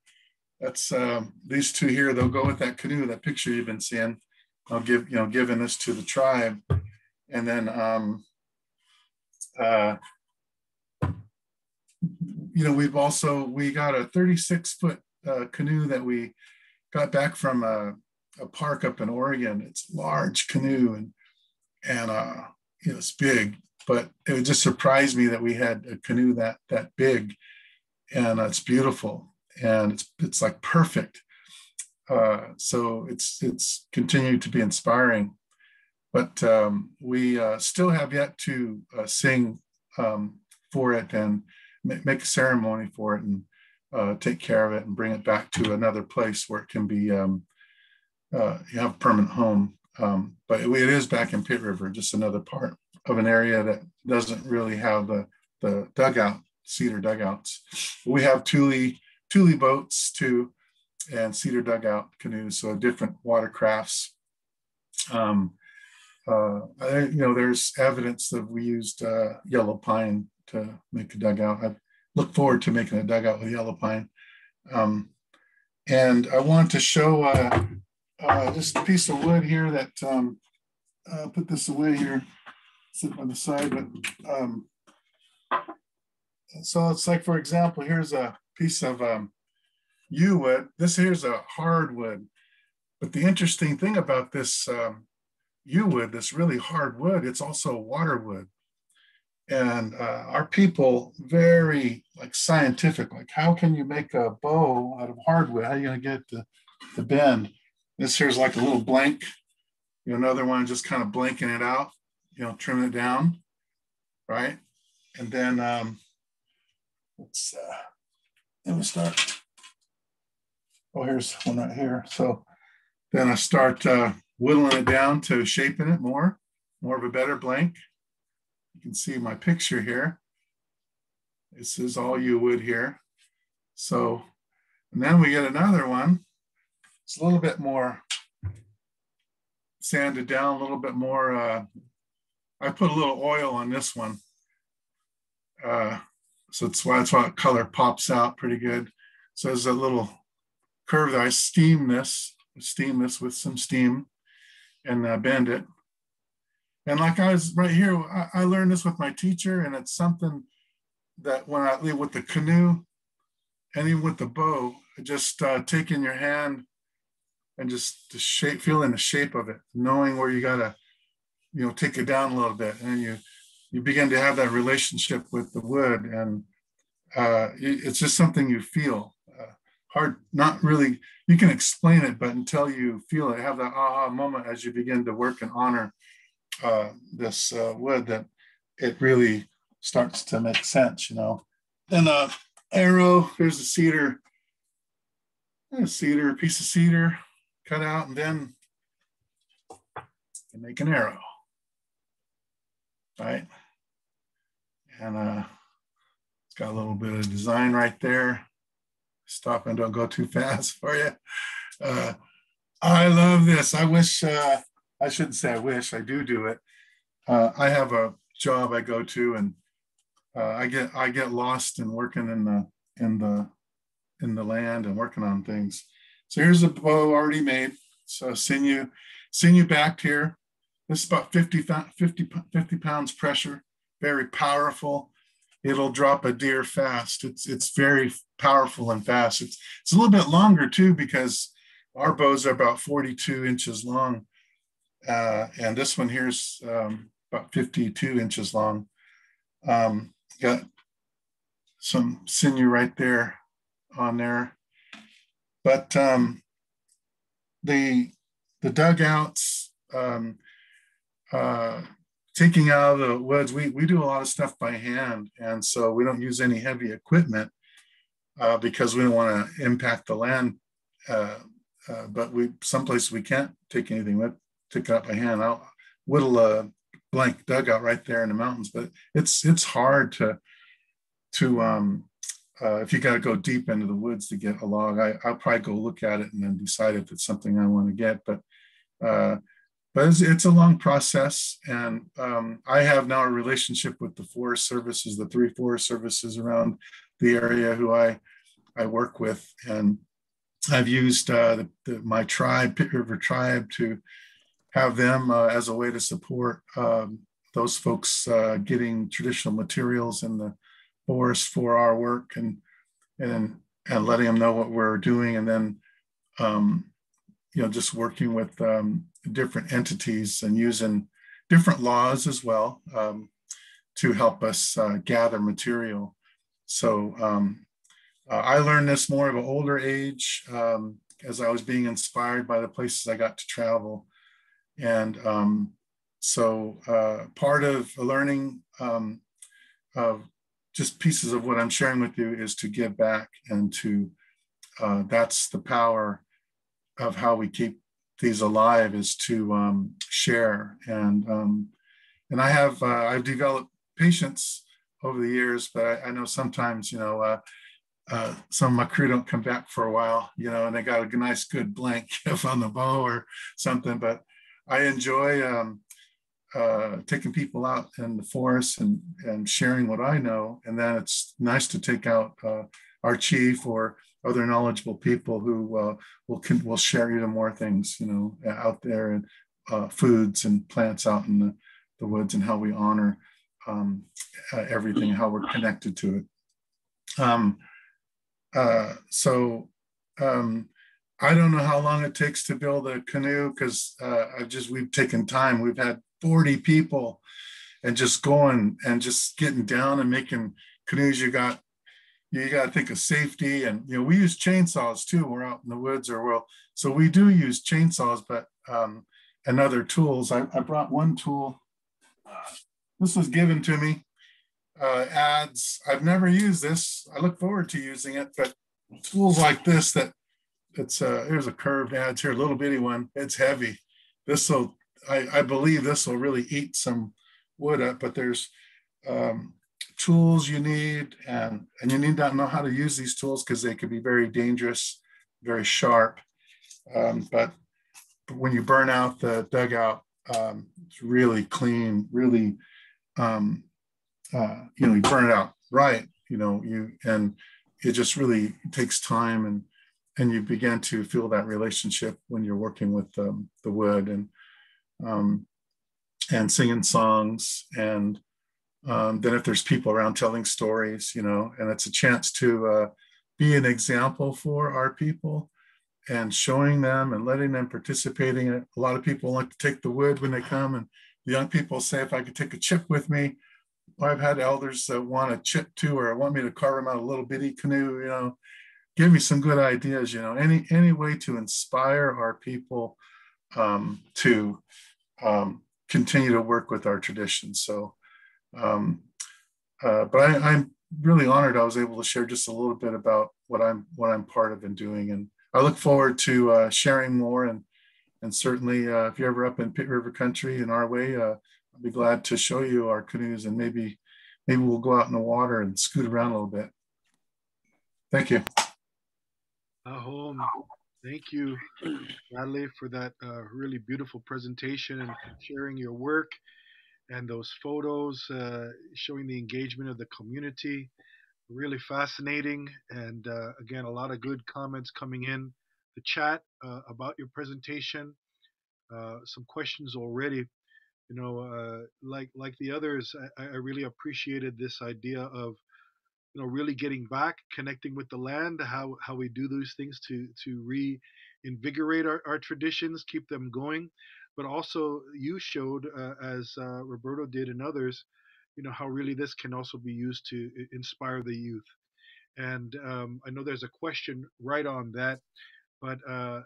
that's um, these two here. They'll go with that canoe, that picture you've been seeing. I'll give you know giving this to the tribe, and then um, uh, you know we've also we got a 36 foot uh, canoe that we got back from a, a, park up in Oregon. It's large canoe and and uh, you know it's big, but it just surprised me that we had a canoe that that big, and uh, it's beautiful and it's it's like perfect. Uh, so it's it's continued to be inspiring, but um, we uh, still have yet to uh, sing um, for it and make a ceremony for it and uh, take care of it and bring it back to another place where it can be um, uh, you have a permanent home. Um, but it, it is back in Pit River, just another part of an area that doesn't really have the the dugout cedar dugouts. We have tule tule boats too, and cedar dugout canoes, so different watercrafts. Um, uh, I, you know, there's evidence that we used uh, yellow pine to make a dugout. I look forward to making a dugout with yellow pine. Um, and I want to show uh, uh, just a piece of wood here that um, uh, put this away here, sit on the side. But um, so it's like, for example, here's a piece of um, yew wood. This here's a hardwood. But the interesting thing about this um, yew wood, this really hard wood, it's also water wood. And uh, our people very like scientific, like how can you make a bow out of hardwood? How are you gonna get the, the bend? This here's like a little blank, you know, another one just kind of blanking it out, yew know, trimming it down, right? And then um, let's uh, let me start. Oh, here's one right here. So then I start uh, whittling it down to shaping it more, more of a better blank. You can see my picture here. This is all you wood here. So, and then we get another one. It's a little bit more sanded down, a little bit more. Uh, I put a little oil on this one. Uh, so that's why that's why color pops out pretty good. So there's a little curve that I steam this, steam this with some steam and uh, bend it. And like I was right here, I, I, learned this with my teacher and it's something that when I leave with the canoe and even with the bow, just uh, taking your hand and just the shape, feeling the shape of it, knowing where you gotta, you know, take it down a little bit, and you you begin to have that relationship with the wood, and uh, it's just something you feel. Uh, hard, not really. You can explain it, but until you feel it, have that aha moment as you begin to work and honor uh, this uh, wood, that it really starts to make sense. You know. Then the uh, arrow. Here's the cedar. A cedar, a piece of cedar cut out, and then you make an arrow. Right. And uh, it's got a little bit of design right there stop and don't go too fast for you. Uh, I love this. I wish, uh, I shouldn't say I wish, I do do it. Uh, I have a job I go to and uh, I get I get lost in working in the in the in the land and working on things. So here's a bow already made. So sinew sinew backed here. This is about 50, 50, 50 pounds pressure, very powerful it'll drop a deer fast. It's it's very powerful and fast. It's it's a little bit longer too because our bows are about 42 inches long, uh, and this one here's um, about 52 inches long. Um, got some sinew right there on there, but um, the the dugouts. Um, uh, taking out of the woods, we, we do a lot of stuff by hand. And so we don't use any heavy equipment uh, because we don't want to impact the land. Uh, uh, but we some places we can't take anything. with, take it out by hand. I'll whittle a blank dugout right there in the mountains, but it's it's hard to to um, uh, if you got to go deep into the woods to get a log. I, I'll probably go look at it and then decide if it's something I want to get. But uh, but it's, it's, a long process, and um, I have now a relationship with the Forest Services, the three Forest Services around the area who I I work with, and I've used uh, the, the, my tribe, Pit River Tribe, to have them uh, as a way to support um, those folks uh, getting traditional materials in the forest for our work and and and letting them know what we're doing, and then um, you know just working with um, different entities and using different laws as well um, to help us uh, gather material. So um, uh, I learned this more of an older age um, as I was being inspired by the places I got to travel. And um, so uh, part of learning um, of just pieces of what I'm sharing with you is to give back and to, uh, that's the power of how we keep these alive is to um, share. And, um, and I have, uh, I've developed patience over the years, but I, I know sometimes, you know, uh, uh, some of my crew don't come back for a while, you know, and they got a nice good blank if on the bow or something. But I enjoy um, uh, taking people out in the forest and, and sharing what I know. And then it's nice to take out uh, our chief or other knowledgeable people who uh, will can, will share even more things, you know, out there and uh, foods and plants out in the, the woods and how we honor um, everything, how we're connected to it. Um, uh, so um, I don't know how long it takes to build a canoe because uh, I've just we've taken time. We've had 40 people and just going and just getting down and making canoes. You got you got to think of safety and you know we use chainsaws too. We're out in the woods or well, so we do use chainsaws, but um, and other tools. I, I brought one tool. This was given to me uh, adze. I've never used this. I look forward to using it, but tools like this that it's uh, here's a curved adze here, a little bitty one. It's heavy. This will, I, I believe this will really eat some wood up, but there's um, tools you need and, and you need to know how to use these tools because they can be very dangerous, very sharp. Um, but when you burn out the dugout, um, it's really clean, really um, uh, you know, you burn it out right, you know, you and it just really takes time and and you begin to feel that relationship when you're working with um, the wood and um, and singing songs and um, then if there's people around telling stories, you know, and it's a chance to uh, be an example for our people and showing them and letting them participating. A lot of people like to take the wood when they come and the young people say, if I could take a chip with me, I've had elders that want a chip too, or want me to carve them out a little bitty canoe, you know, give me some good ideas, you know, any, any way to inspire our people um, to um, continue to work with our traditions. So, um, uh, but I, I'm really honored I was able to share just a little bit about what I'm, what I'm part of and doing. And I look forward to uh, sharing more and, and certainly uh, if you're ever up in Pit River country in our way, uh, I'll be glad to show you our canoes and maybe maybe we'll go out in the water and scoot around a little bit. Thank you. Ahom. Thank you, Radley, for that uh, really beautiful presentation and sharing your work and those photos uh, showing the engagement of the community. Really fascinating. And uh, again, a lot of good comments coming in the chat uh, about your presentation. Uh, some questions already you know, uh, like like the others, I, I, really appreciated this idea of, you know, really getting back, connecting with the land, how how we do those things to to reinvigorate our, our traditions, keep them going, but also you showed, uh, as uh, Roberto did and others, you know, how really this can also be used to inspire the youth. And um, I know there's a question right on that, but uh,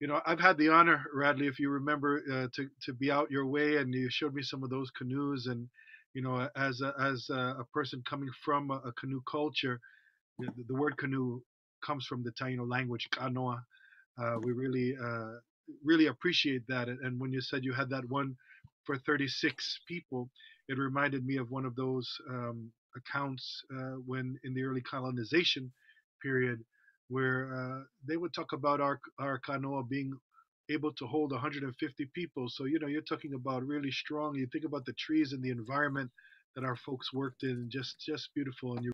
you know, I've had the honor, Radley, if you remember, uh, to to be out your way, and you showed me some of those canoes, and you know, as a, as a, person coming from a, a canoe culture, the, the, word canoe comes from the Taino language, kanoa. Uh, we really uh, really appreciate that, and when you said you had that one for 36 people, it reminded me of one of those um, accounts uh, when in the early colonization period where uh, they would talk about our our canoa being able to hold 150 people. So you know, you're talking about really strong. You think about the trees and the environment that our folks worked in, just just beautiful, and you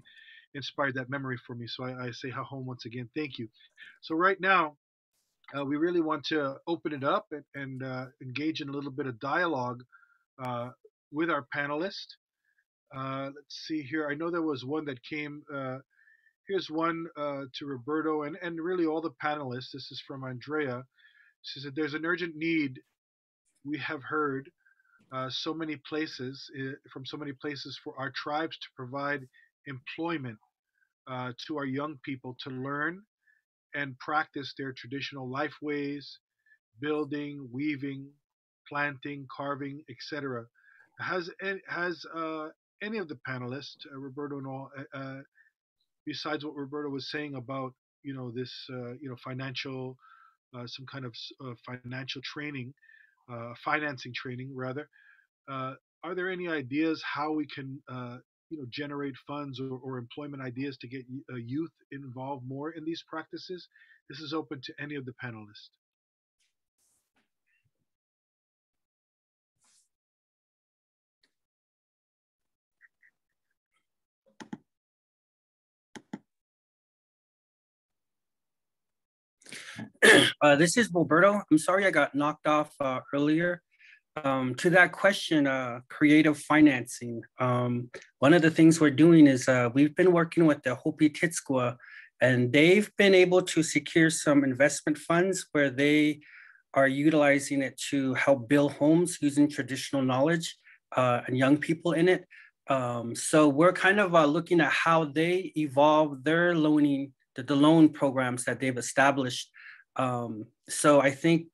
inspired that memory for me. So I, I say ha home once again. Thank you. So right now. Uh, we really want to open it up and, and uh, engage in a little bit of dialogue uh, with our panelists. Uh, let's see here. I know there was one that came uh, Here's one uh, to Roberto and, and really all the panelists. This is from Andrea. She said, There's an urgent need. We have heard so many places, uh, from so many places, for our tribes to provide employment to our young people to learn and practice their traditional life ways, building, weaving, planting, carving, etc. Has has uh, any of the panelists, uh, Roberto and all, besides what Roberto was saying about you know this uh, you know financial uh, some kind of uh, financial training, uh, financing training rather. Uh, are there any ideas how we can uh, you know generate funds or, or employment ideas to get youth involved more in these practices? This is open to any of the panelists. uh, this is Roberto. I'm sorry I got knocked off uh, earlier. Um, to that question, uh, creative financing. Um, one of the things we're doing is uh, we've been working with the Hopi Tutskwa, and they've been able to secure some investment funds where they are utilizing it to help build homes using traditional knowledge uh, and young people in it. Um, so we're kind of uh, looking at how they evolve their loaning, the, the loan programs that they've established um, so I think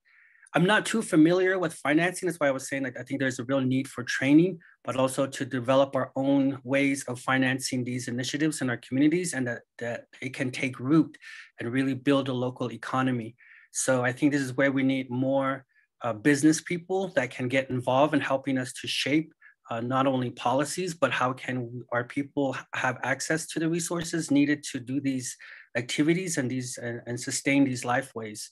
I'm not too familiar with financing. That's why I was saying like I think there's a real need for training, but also to develop our own ways of financing these initiatives in our communities and that, that it can take root and really build a local economy. So I think this is where we need more uh, business people that can get involved in helping us to shape uh, not only policies, but how can our people have access to the resources needed to do these activities and these and, and sustain these lifeways.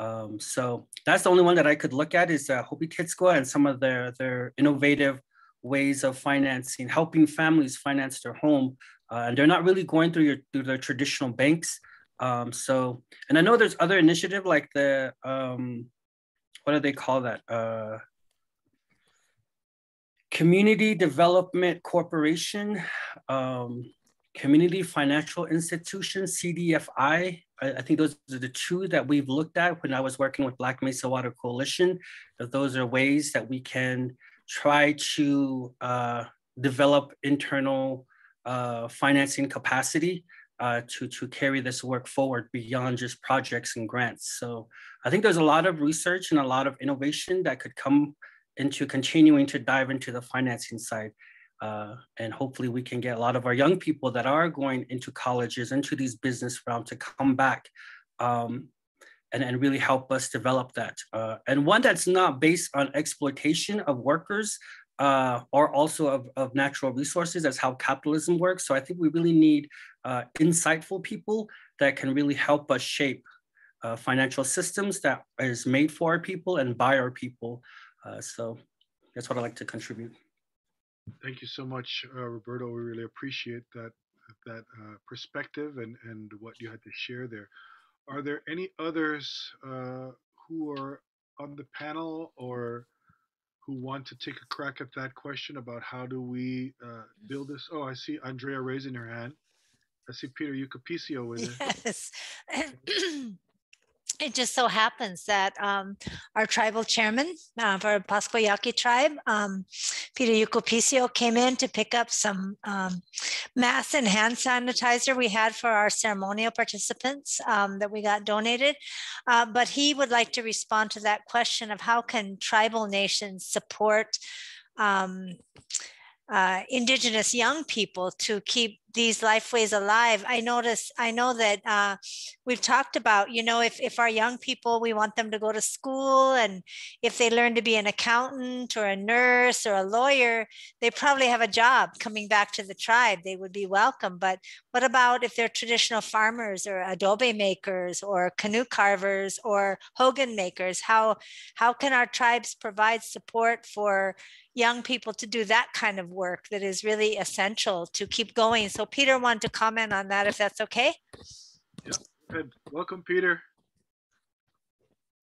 Um, so that's the only one that I could look at is uh, Hopi Tutskwa and some of their their innovative ways of financing, helping families finance their home, uh, and they're not really going through your through their traditional banks. Um, so, and I know there's other initiative like the um, what do they call that? Uh, Community Development Corporation. Um, Community Financial Institution, CDFI. I, think those are the two that we've looked at when I was working with Black Mesa Water Coalition. That those are ways that we can try to uh, develop internal uh, financing capacity uh, to, to carry this work forward beyond just projects and grants. So I think there's a lot of research and a lot of innovation that could come into continuing to dive into the financing side. Uh, and hopefully we can get a lot of our young people that are going into colleges, into these business realms to come back um, and, and really help us develop that. Uh, and one that's not based on exploitation of workers uh, or also of, of natural resources. That's how capitalism works. So I think we really need uh, insightful people that can really help us shape uh, financial systems that is made for our people and by our people. So that's what I'd like to contribute. Thank you so much, uh, Roberto. We really appreciate that that uh, perspective and and what you had to share there. Are there any others uh, who are on the panel or who want to take a crack at that question about how do we uh, build this? Oh, I see Andrea raising her hand. I see Peter Yucupicio with it. Yes. it just so happens that um, our tribal chairman uh, for Pascua Yaqui tribe, um, Peter Yucupicio, came in to pick up some um, and hand sanitizer we had for our ceremonial participants um, that we got donated. Uh, but he would like to respond to that question of how can tribal nations support um, uh, indigenous young people to keep these lifeways alive i notice i know that uh, we've talked about you know if, if our young people we want them to go to school and if they learn to be an accountant or a nurse or a lawyer they probably have a job coming back to the tribe they would be welcome but what about if they're traditional farmers or adobe makers or canoe carvers or hogan makers how how can our tribes provide support for young people to do that kind of work that is really essential to keep going. So Peter wanted to comment on that if that's okay. Yeah, good. Welcome, Peter.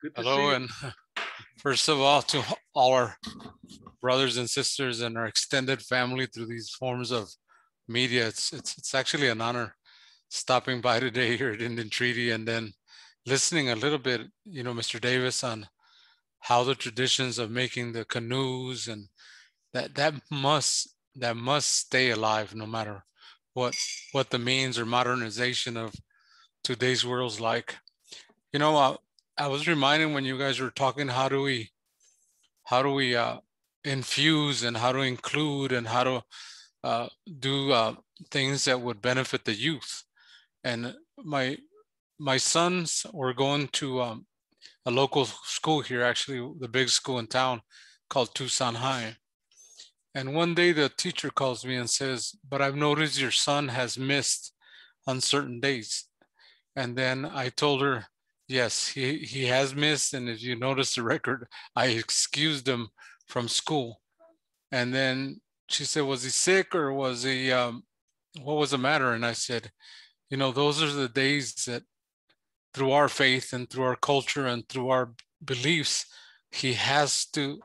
Good Hello, and first of all, to all our brothers and sisters and our extended family through these forms of media, it's it's it's actually an honor stopping by today here at Indian Treaty and then listening a little bit, you know, Mr. Davis on how the traditions of making the canoes and that that must that must stay alive no matter what what the means or modernization of today's world's like. You know uh, i was reminded when you guys were talking how do we how do we uh, infuse and how to include and how to uh, do uh, things that would benefit the youth. And my my sons were going to um, a local school here actually the big school in town called tucson high and one day the teacher calls me and says, But I've noticed your son has missed on certain days. And then I told her, Yes, he, he has missed. And if you notice the record, I excused him from school. And then she said, Was he sick or was he, um, what was the matter? And I said, You know, those are the days that through our faith and through our culture and through our beliefs, he has to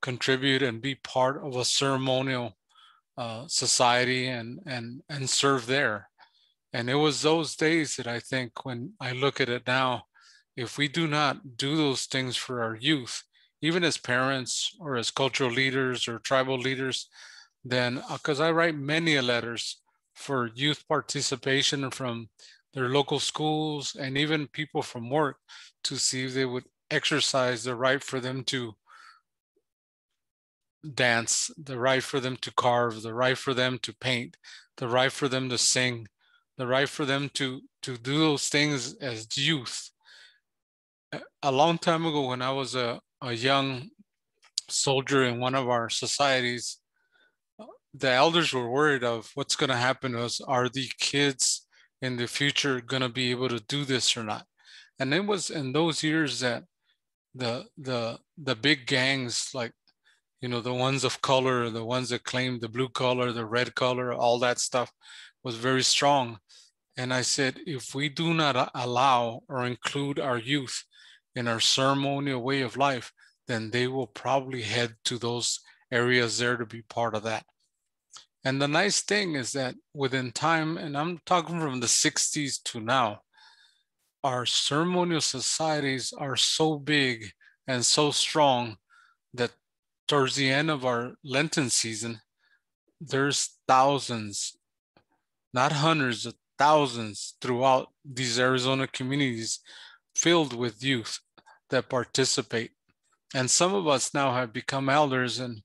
contribute and be part of a ceremonial uh, society and and and serve there. And it was those days that I think when I look at it now, if we do not do those things for our youth, even as parents or as cultural leaders or tribal leaders, then because uh, I write many letters for youth participation from their local schools and even people from work to see if they would exercise the right for them to dance, the right for them to carve, the right for them to paint, the right for them to sing, the right for them to to do those things as youth. A long time ago, when I was a, a young soldier in one of our societies, the elders were worried of what's going to happen to us. Are the kids in the future going to be able to do this or not? And it was in those years that the the the big gangs like you know the ones of color the ones that claimed the blue color the red color all that stuff was very strong. And i said if we do not allow or include our youth in our ceremonial way of life then they will probably head to those areas there to be part of that. And the nice thing is that within time and i'm talking from the 60s to now our ceremonial societies are so big and so strong that towards the end of our Lenten season, there's thousands, not hundreds of thousands throughout these Arizona communities filled with youth that participate. And some of us now have become elders and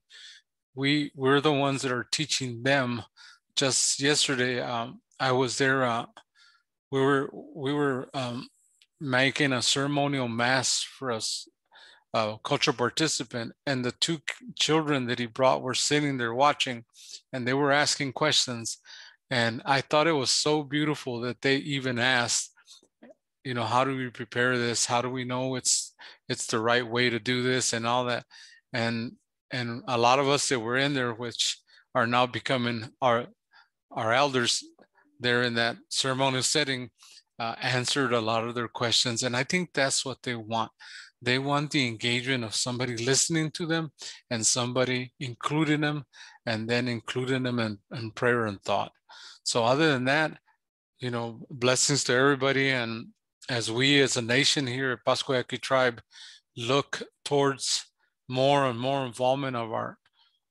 we we're the ones that are teaching them. Just yesterday, um, I was there. Uh, we were we were um, making a ceremonial mass for us uh, cultural participant, and the two children that he brought were sitting there watching, and they were asking questions. And I thought it was so beautiful that they even asked, you know, how do we prepare this? How do we know it's it's the right way to do this and all that? And and a lot of us that were in there, which are now becoming our our elders, there in that ceremonial setting, uh, answered a lot of their questions. And I think that's what they want. They want the engagement of somebody listening to them and somebody including them and then including them in, in prayer and thought. So other than that, you know, blessings to everybody. And as we as a nation here at Pascua Yaqui Tribe look towards more and more involvement of our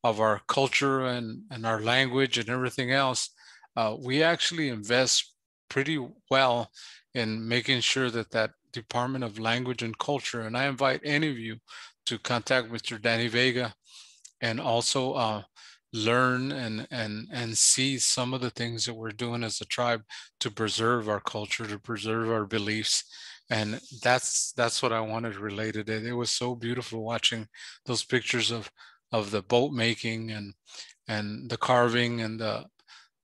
of our culture and, and our language and everything else, uh, we actually invest pretty well in making sure that that Department of Language and Culture, and I invite any of you to contact Mr. Danny Vega and also uh, learn and and and see some of the things that we're doing as a tribe to preserve our culture to preserve our beliefs and that's that's what i wanted related it it was so beautiful watching those pictures of of the boat making and and the carving and the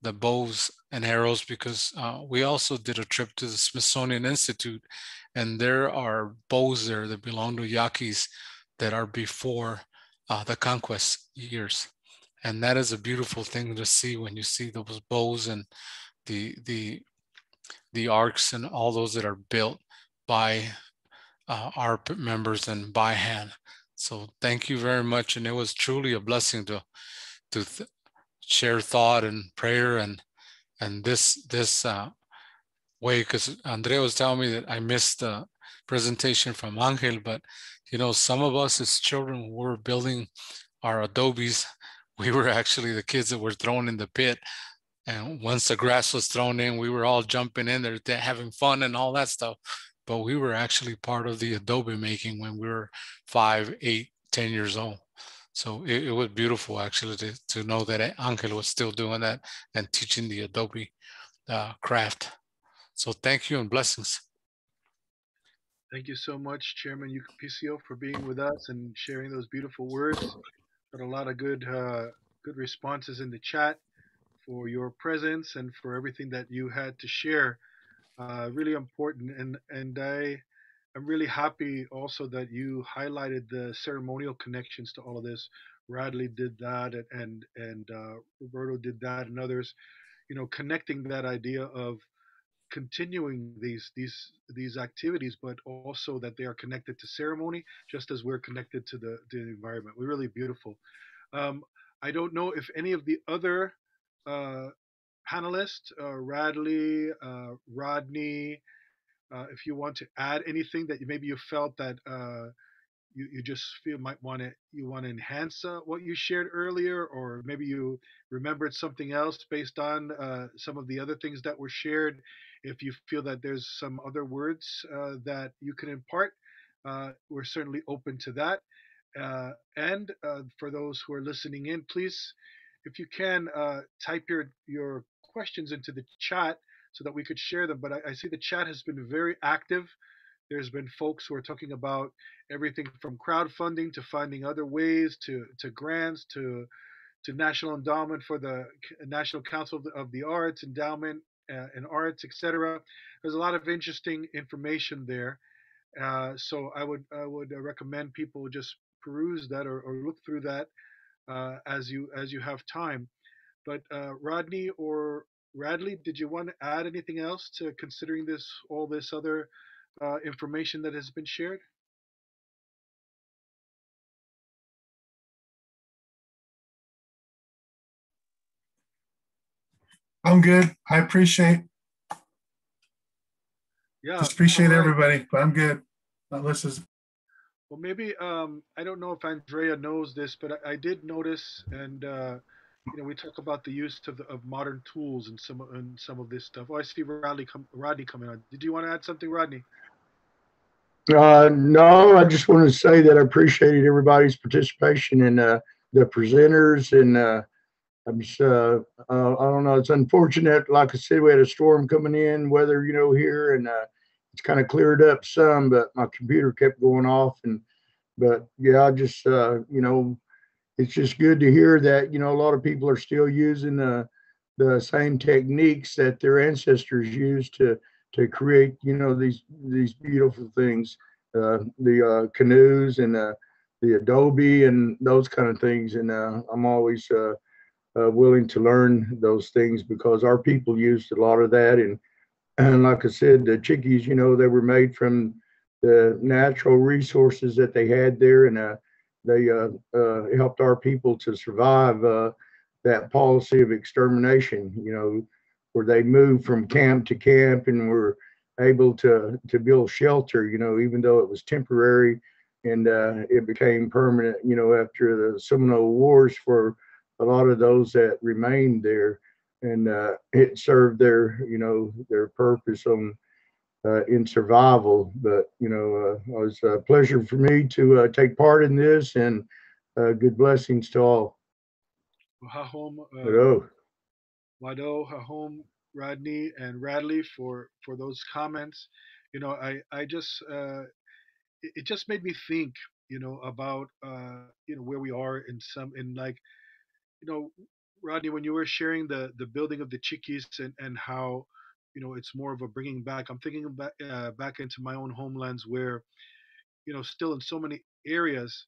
the bows and arrows because uh, we also did a trip to the smithsonian institute and there are bows there that belong to yaquis that are before uh, the conquest years and that is a beautiful thing to see when you see those bows and the the the arcs and all those that are built by uh, our members and by hand. So thank you very much, and it was truly a blessing to to th- share thought and prayer and and this this uh, way because Andrea was telling me that I missed the presentation from Angel, but you know some of us as children were building our adobes we were actually the kids that were thrown in the pit. And once the grass was thrown in, we were all jumping in there, having fun and all that stuff. But we were actually part of the adobe making when we were five, eight, ten years old. So it, it was beautiful actually to, to know that Angel was still doing that and teaching the adobe uh, craft. So thank you and blessings. Thank you so much, Chairman Yucupicio, for being with us and sharing those beautiful words. Got a lot of good uh, good responses in the chat for your presence and for everything that you had to share. Uh, really important, and and I I'm really happy also that you highlighted the ceremonial connections to all of this. Radley did that, and and, and uh, Roberto did that, and others. You know, connecting that idea of continuing these these these activities, but also that they are connected to ceremony, just as we're connected to the, to the environment. We're really beautiful. Um, I don't know if any of the other uh, panelists, uh, Radley, uh, Rodney, uh, if you want to add anything that maybe you felt that uh, you, you just feel might want to you want to enhance uh, what you shared earlier or maybe you remembered something else based on uh, some of the other things that were shared if you feel that there's some other words uh, that you can impart, uh, we're certainly open to that. Uh, and uh, for those who are listening in, please, if you can, uh, type your your questions into the chat so that we could share them. But I, I see the chat has been very active. There's been folks who are talking about everything from crowdfunding to finding other ways to to grants to to National Endowment for the National Council of the Arts Endowment and arts, etc. There's a lot of interesting information there. Uh, so I would I would uh, recommend people just peruse that or, or look through that uh, as you as you have time. But uh, Rodney or Radley, did you want to add anything else to considering this all this other uh, information that has been shared? I'm good. I appreciate. Yeah. Just appreciate right. everybody, but I'm good. This is. Well, maybe um, I don't know if Andrea knows this, but I, I did notice, and uh, you know, we talk about the use of, the, of modern tools and some and some of this stuff. Oh, I see Rodney, come, Rodney coming on. Did you want to add something, Rodney? Uh, no, I just want to say that I appreciated everybody's participation and uh, the presenters and uh, I'm just, uh, uh, I don't know. It's unfortunate. Like I said, we had a storm coming in, weather, you know, here, and uh, it's kind of cleared up some, but my computer kept going off. And, but yeah, I just, uh, you know, it's just good to hear that, you know, a lot of people are still using the, the same techniques that their ancestors used to, to create, you know, these, these beautiful things, uh, the uh, canoes and uh, the adobe and those kind of things. And uh, I'm always, uh, uh, willing to learn those things because our people used a lot of that. And, and like I said, the chickees, you know, they were made from the natural resources that they had there. And uh, they uh, uh helped our people to survive uh, that policy of extermination, you know, where they moved from camp to camp and were able to to build shelter. You know, even though it was temporary, and uh, it became permanent. You know, after the Seminole Wars for a lot of those that remained there, and uh, it served their you know their purpose on. Uh, in survival, but you know, uh, it was a pleasure for me to uh, take part in this, and uh, good blessings to all. Hahom, Hello. Wado, Hahom, Rodney, and Radley for for those comments. You know, I I just uh, it, it just made me think. You know about uh, you know where we are in some in like you know Rodney when you were sharing the the building of the Chickees and and how you know it's more of a bringing back. I'm thinking back uh, back into my own homelands where you know still in so many areas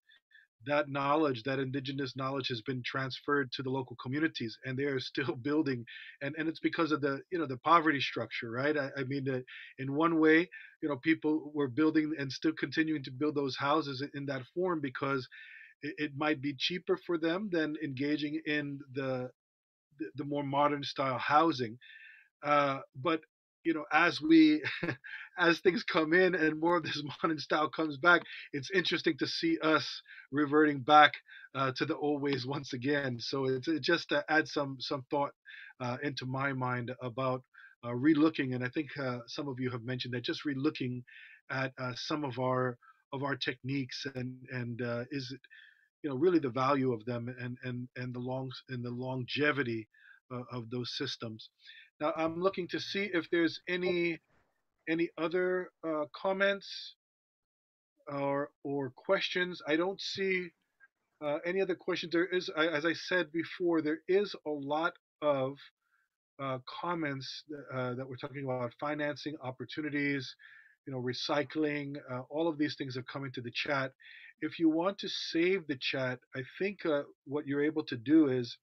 that knowledge, that indigenous knowledge has been transferred to the local communities and they are still building. And, and it's because of the, you know, the poverty structure, right? I, I mean, the, in one way, you know, people were building and still continuing to build those houses in that form because it, it might be cheaper for them than engaging in the, the, the more modern style housing. Uh, but you know, as we as things come in and more of this modern style comes back, it's interesting to see us reverting back uh, to the old ways once again. So it's it just to add some some thought uh, into my mind about uh, relooking, and I think uh, some of you have mentioned that just relooking at uh, some of our of our techniques and and uh, is it you know really the value of them and and and the long and the longevity of those systems. Now I'm looking to see if there's any any other uh, comments or or questions. I don't see uh, any other questions. There is, as I said before, there is a lot of uh, comments uh, that we're talking about financing opportunities, you know, recycling. Uh, all of these things have come into the chat. If you want to save the chat, I think uh, what you're able to do is,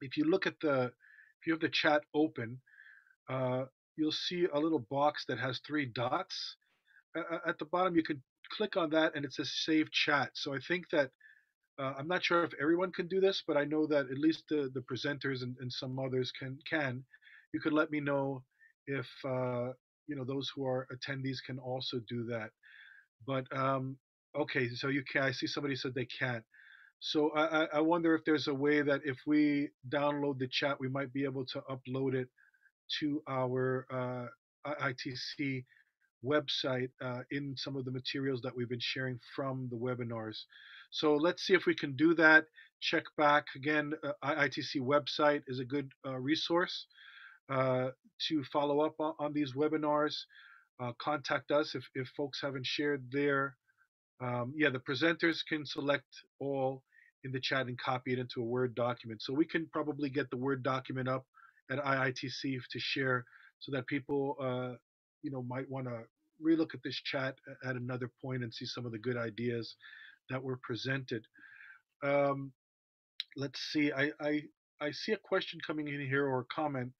if you look at the if you have the chat open, uh, you'll see a little box that has three dots. At the bottom, you can click on that and it says save chat. So I think that uh, I'm not sure if everyone can do this, but I know that at least the, the presenters and, and some others can can. You could let me know if uh, you know those who are attendees can also do that. But um, okay, so you can. I see somebody said they can't. So I, I wonder if there's a way that if we download the chat, we might be able to upload it to our uh, ITC website uh, in some of the materials that we've been sharing from the webinars. So let's see if we can do that. Check back again. Uh, ITC website is a good uh, resource uh, to follow up on, on these webinars. Uh, contact us if, if folks haven't shared their um, yeah, the presenters can select all in the chat and copy it into a Word document. So we can probably get the Word document up at IITC to share so that people, uh, you know, might want to relook at this chat at another point and see some of the good ideas that were presented. Um, let's see. I, I I see a question coming in here or a comment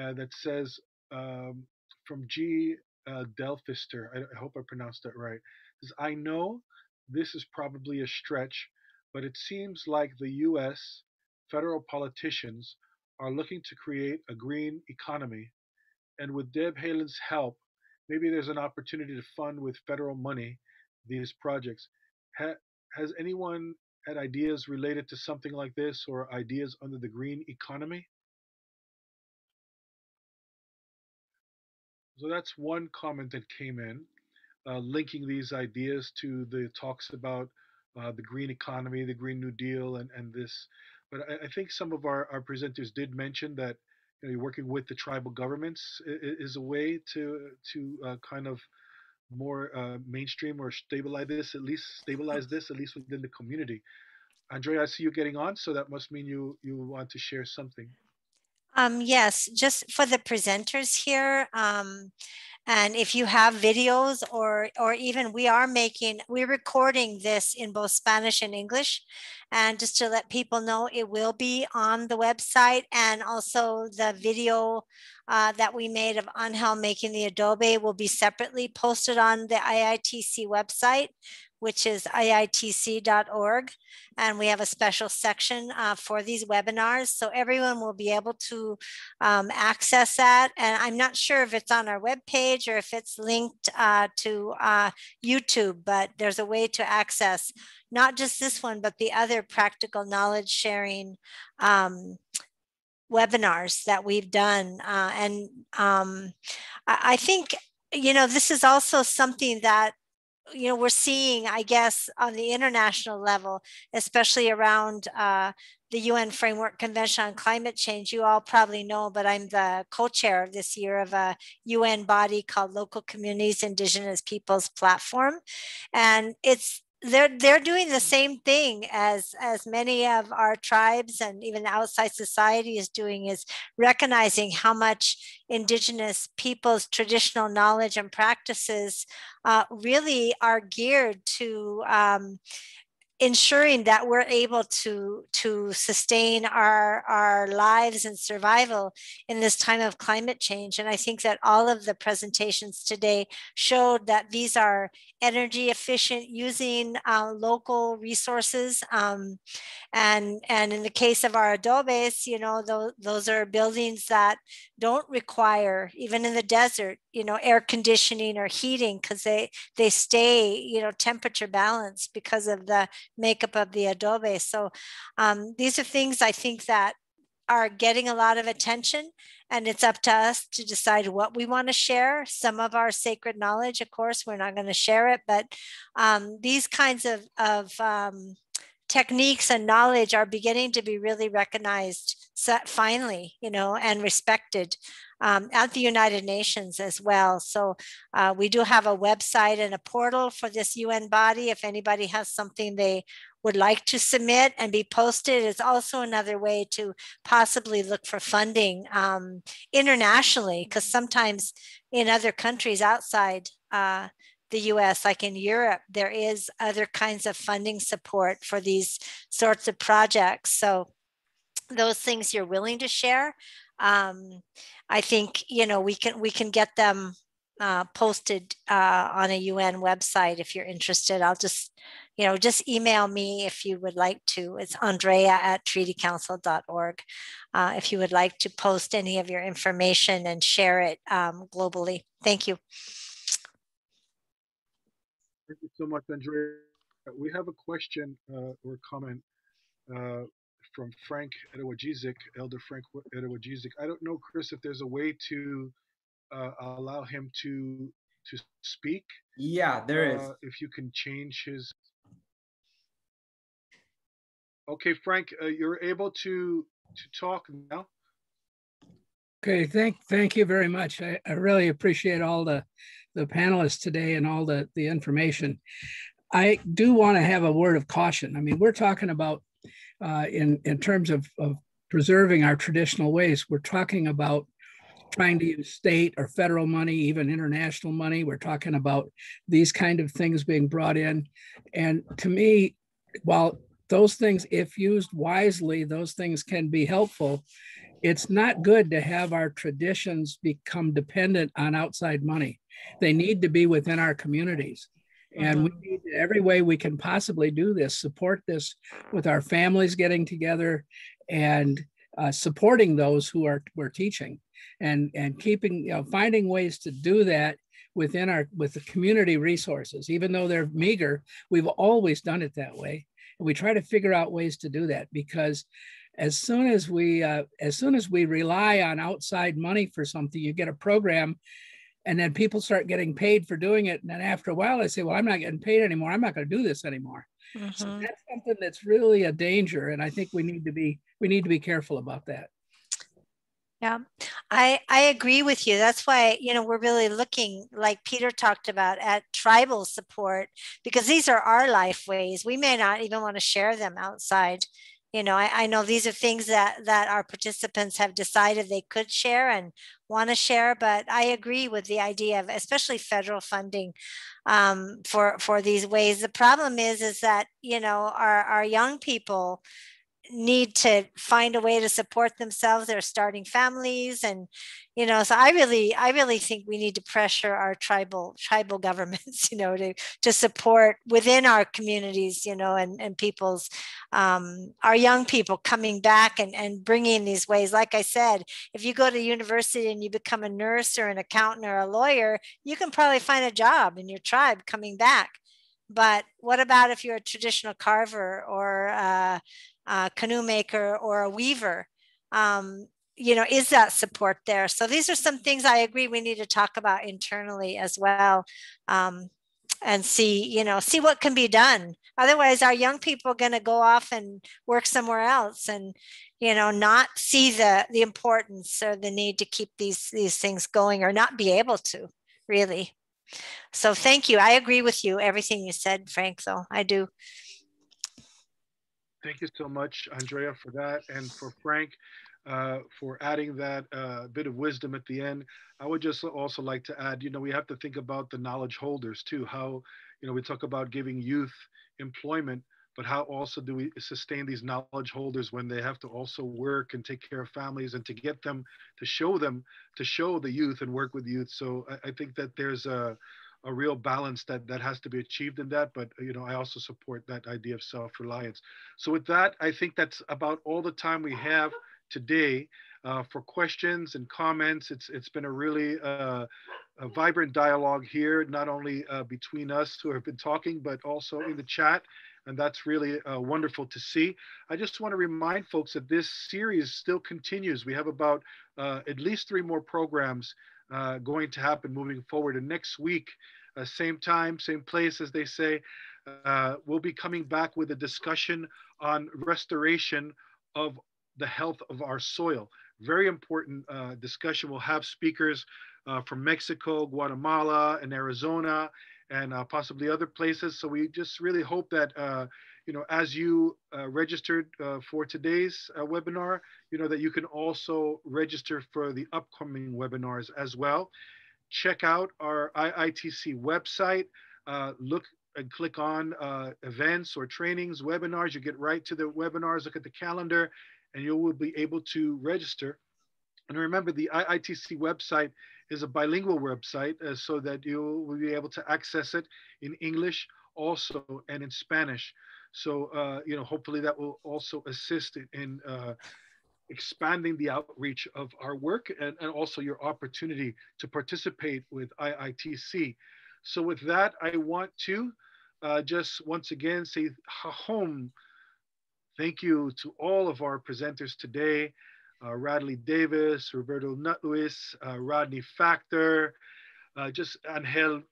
uh, that says um, from G uh, Delphister. I, I hope I pronounced that right. Says, I know this is probably a stretch, but it seems like the U.S. federal politicians are looking to create a green economy. And with Deb Haaland's help, maybe there's an opportunity to fund with federal money these projects. Ha- has anyone had ideas related to something like this or ideas under the green economy? So that's one comment that came in, uh, linking these ideas to the talks about uh, the green economy, the Green New Deal, and, and this but I, I think some of our, our presenters did mention that you know, you're working with the tribal governments is, a way to to uh, kind of more uh, mainstream or stabilize this, at least stabilize this, at least within the community. Andrea, I see you getting on, so that must mean you you want to share something. Um, yes, just for the presenters here. Um, and if you have videos or or even we are making we're recording this in both Spanish and English. And just to let people know, it will be on the website and also the video uh, that we made of Angel making the Adobe will be separately posted on the IITC website. Which is iitc.org. And we have a special section uh, for these webinars. So everyone will be able to um, access that. And I'm not sure if it's on our webpage or if it's linked uh, to uh, YouTube, but there's a way to access not just this one, but the other practical knowledge sharing um, webinars that we've done. Uh, and um, I, I think, you know, this is also something that you know we're seeing i guess on the international level especially around uh, the un framework convention on climate change you all probably know but i'm the co-chair of this year of a un body called local communities indigenous peoples platform. And it's they're they're doing the same thing as as many of our tribes and even outside society is doing is recognizing how much indigenous people's traditional knowledge and practices uh, really are geared to um, ensuring that we're able to to sustain our our lives and survival in this time of climate change. And i think that all of the presentations today showed that these are energy efficient using uh, local resources um, and and in the case of our adobes you know those, those are buildings that don't require even in the desert you know air conditioning or heating because they they stay you know temperature balanced because of the makeup of the adobe. So um, these are things i think that are getting a lot of attention and it's up to us to decide what we want to share. Some of our sacred knowledge of course we're not going to share it but um, these kinds of, of um, techniques and knowledge are beginning to be really recognized finally, you know, and respected um, at the United Nations as well. So uh, we do have a website and a portal for this UN body. If anybody has something they would like to submit and be posted it's also another way to possibly look for funding um, internationally, because sometimes in other countries outside uh, the US, like in Europe, there is other kinds of funding support for these sorts of projects. So those things you're willing to share, um, I think you know we can we can get them uh, posted uh, on a UN website if you're interested. I'll just you know just email me if you would like to. It's Andrea at treatycouncil.org uh, if you would like to post any of your information and share it um, globally. Thank you. Thank you so much, Andrea. We have a question uh, or comment uh, from Frank Ettawageshik, Elder Frank Ettawageshik. I don't know, Chris, if there's a way to uh, allow him to to speak. Yeah, there is. Uh, if you can change his. Okay, Frank, uh, you're able to to talk now. Okay, thank thank you very much. I, I really appreciate all the the panelists today and all the, the information. I do want to have a word of caution. I mean, we're talking about uh, in, in terms of, of preserving our traditional ways, we're talking about trying to use state or federal money, even international money. We're talking about these kind of things being brought in. And to me, while those things, if used wisely, those things can be helpful, it's not good to have our traditions become dependent on outside money. They need to be within our communities. And we mm-hmm. need every way we can possibly do this, support this with our families getting together and uh, supporting those who are we're teaching and and keeping you know finding ways to do that within our with the community resources even though they're meager we've always done it that way and we try to figure out ways to do that because as soon as we uh, as soon as we rely on outside money for something you get a program and then people start getting paid for doing it and then after a while they say well i'm not getting paid anymore i'm not going to do this anymore mm-hmm. so that's something that's really a danger and i think we need to be we need to be careful about that yeah, I, I agree with you. That's why, you know, we're really looking, like Peter talked about, at tribal support because these are our life ways. We may not even want to share them outside you know I, I, know these are things that that our participants have decided they could share and want to share but i agree with the idea of especially federal funding um, for for these ways. The problem is is that you know our our young people need to find a way to support themselves they're starting families and you know so i really i really think we need to pressure our tribal tribal governments you know to to support within our communities you know and and people's um, our young people coming back and and bringing these ways. Like i said if you go to university and you become a nurse or an accountant or a lawyer you can probably find a job in your tribe coming back. But what about if you're a traditional carver or uh, a canoe maker or a weaver um, you know is that support there? So these are some things i agree we need to talk about internally as well um, and see you know see what can be done. Otherwise our young people are going to go off and work somewhere else and you know not see the the importance or the need to keep these these things going or not be able to really? So thank you. I agree with you everything you said frank though. I do Thank you so much, Andrea, for that, and for Frank uh, for adding that uh, bit of wisdom at the end. I would just also like to add, you know, we have to think about the knowledge holders too. How, you know, we talk about giving youth employment, but how also do we sustain these knowledge holders when they have to also work and take care of families and to get them to show them to show the youth and work with youth. So I, I think that there's a a real balance that that has to be achieved in that but you know i also support that idea of self-reliance so with that i think that's about all the time we have today uh, for questions and comments it's it's been a really uh, a vibrant dialogue here not only uh, between us who have been talking but also in the chat and that's really uh, wonderful to see. I just want to remind folks that this series still continues. We have about uh, at least three more programs uh, going to happen moving forward. And next week, uh, same time, same place, as they say, uh, we'll be coming back with a discussion on restoration of the health of our soil. Very important uh, discussion. We'll have speakers uh, from Mexico, Guatemala, and Arizona, and uh, possibly other places. So we just really hope that you know, as you uh, registered uh, for today's uh, webinar, you know, that you can also register for the upcoming webinars as well. Check out our IITC website, uh, look and click on uh, events or trainings, webinars, you get right to the webinars, look at the calendar, and you will be able to register. And remember, the IITC website is a bilingual website uh, so that you will be able to access it in English also and in Spanish. So, uh, you know, hopefully that will also assist in uh, expanding the outreach of our work and, and also your opportunity to participate with IITC. So with that, I want to uh, just once again say home. Thank you to all of our presenters today, uh, Radley Davis, Roberto Nutlouis, uh, Rodney Factor, uh, just Angel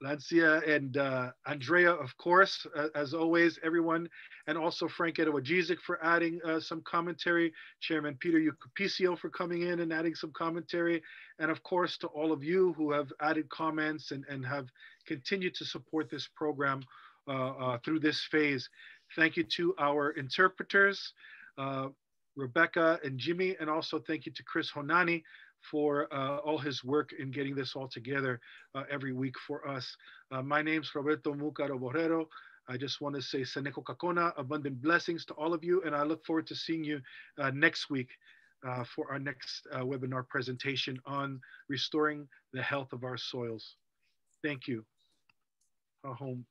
Lancia and uh, Andrea, of course, uh, as always, everyone, and also Frank Ettawageshik for adding uh, some commentary, Chairman Peter Yucupicio for coming in and adding some commentary, and of course to all of you who have added comments and, and have continued to support this program uh, uh, through this phase. Thank you to our interpreters, uh, Rebecca and Jimmy, and also thank you to Chris Honani for uh, all his work in getting this all together uh, every week for us. Uh, my name's Roberto Mucaro Borrero. I just want to say Seneko Kakona, abundant blessings to all of you, and I look forward to seeing you uh, next week uh, for our next uh, webinar presentation on restoring the health of our soils. Thank you. Home.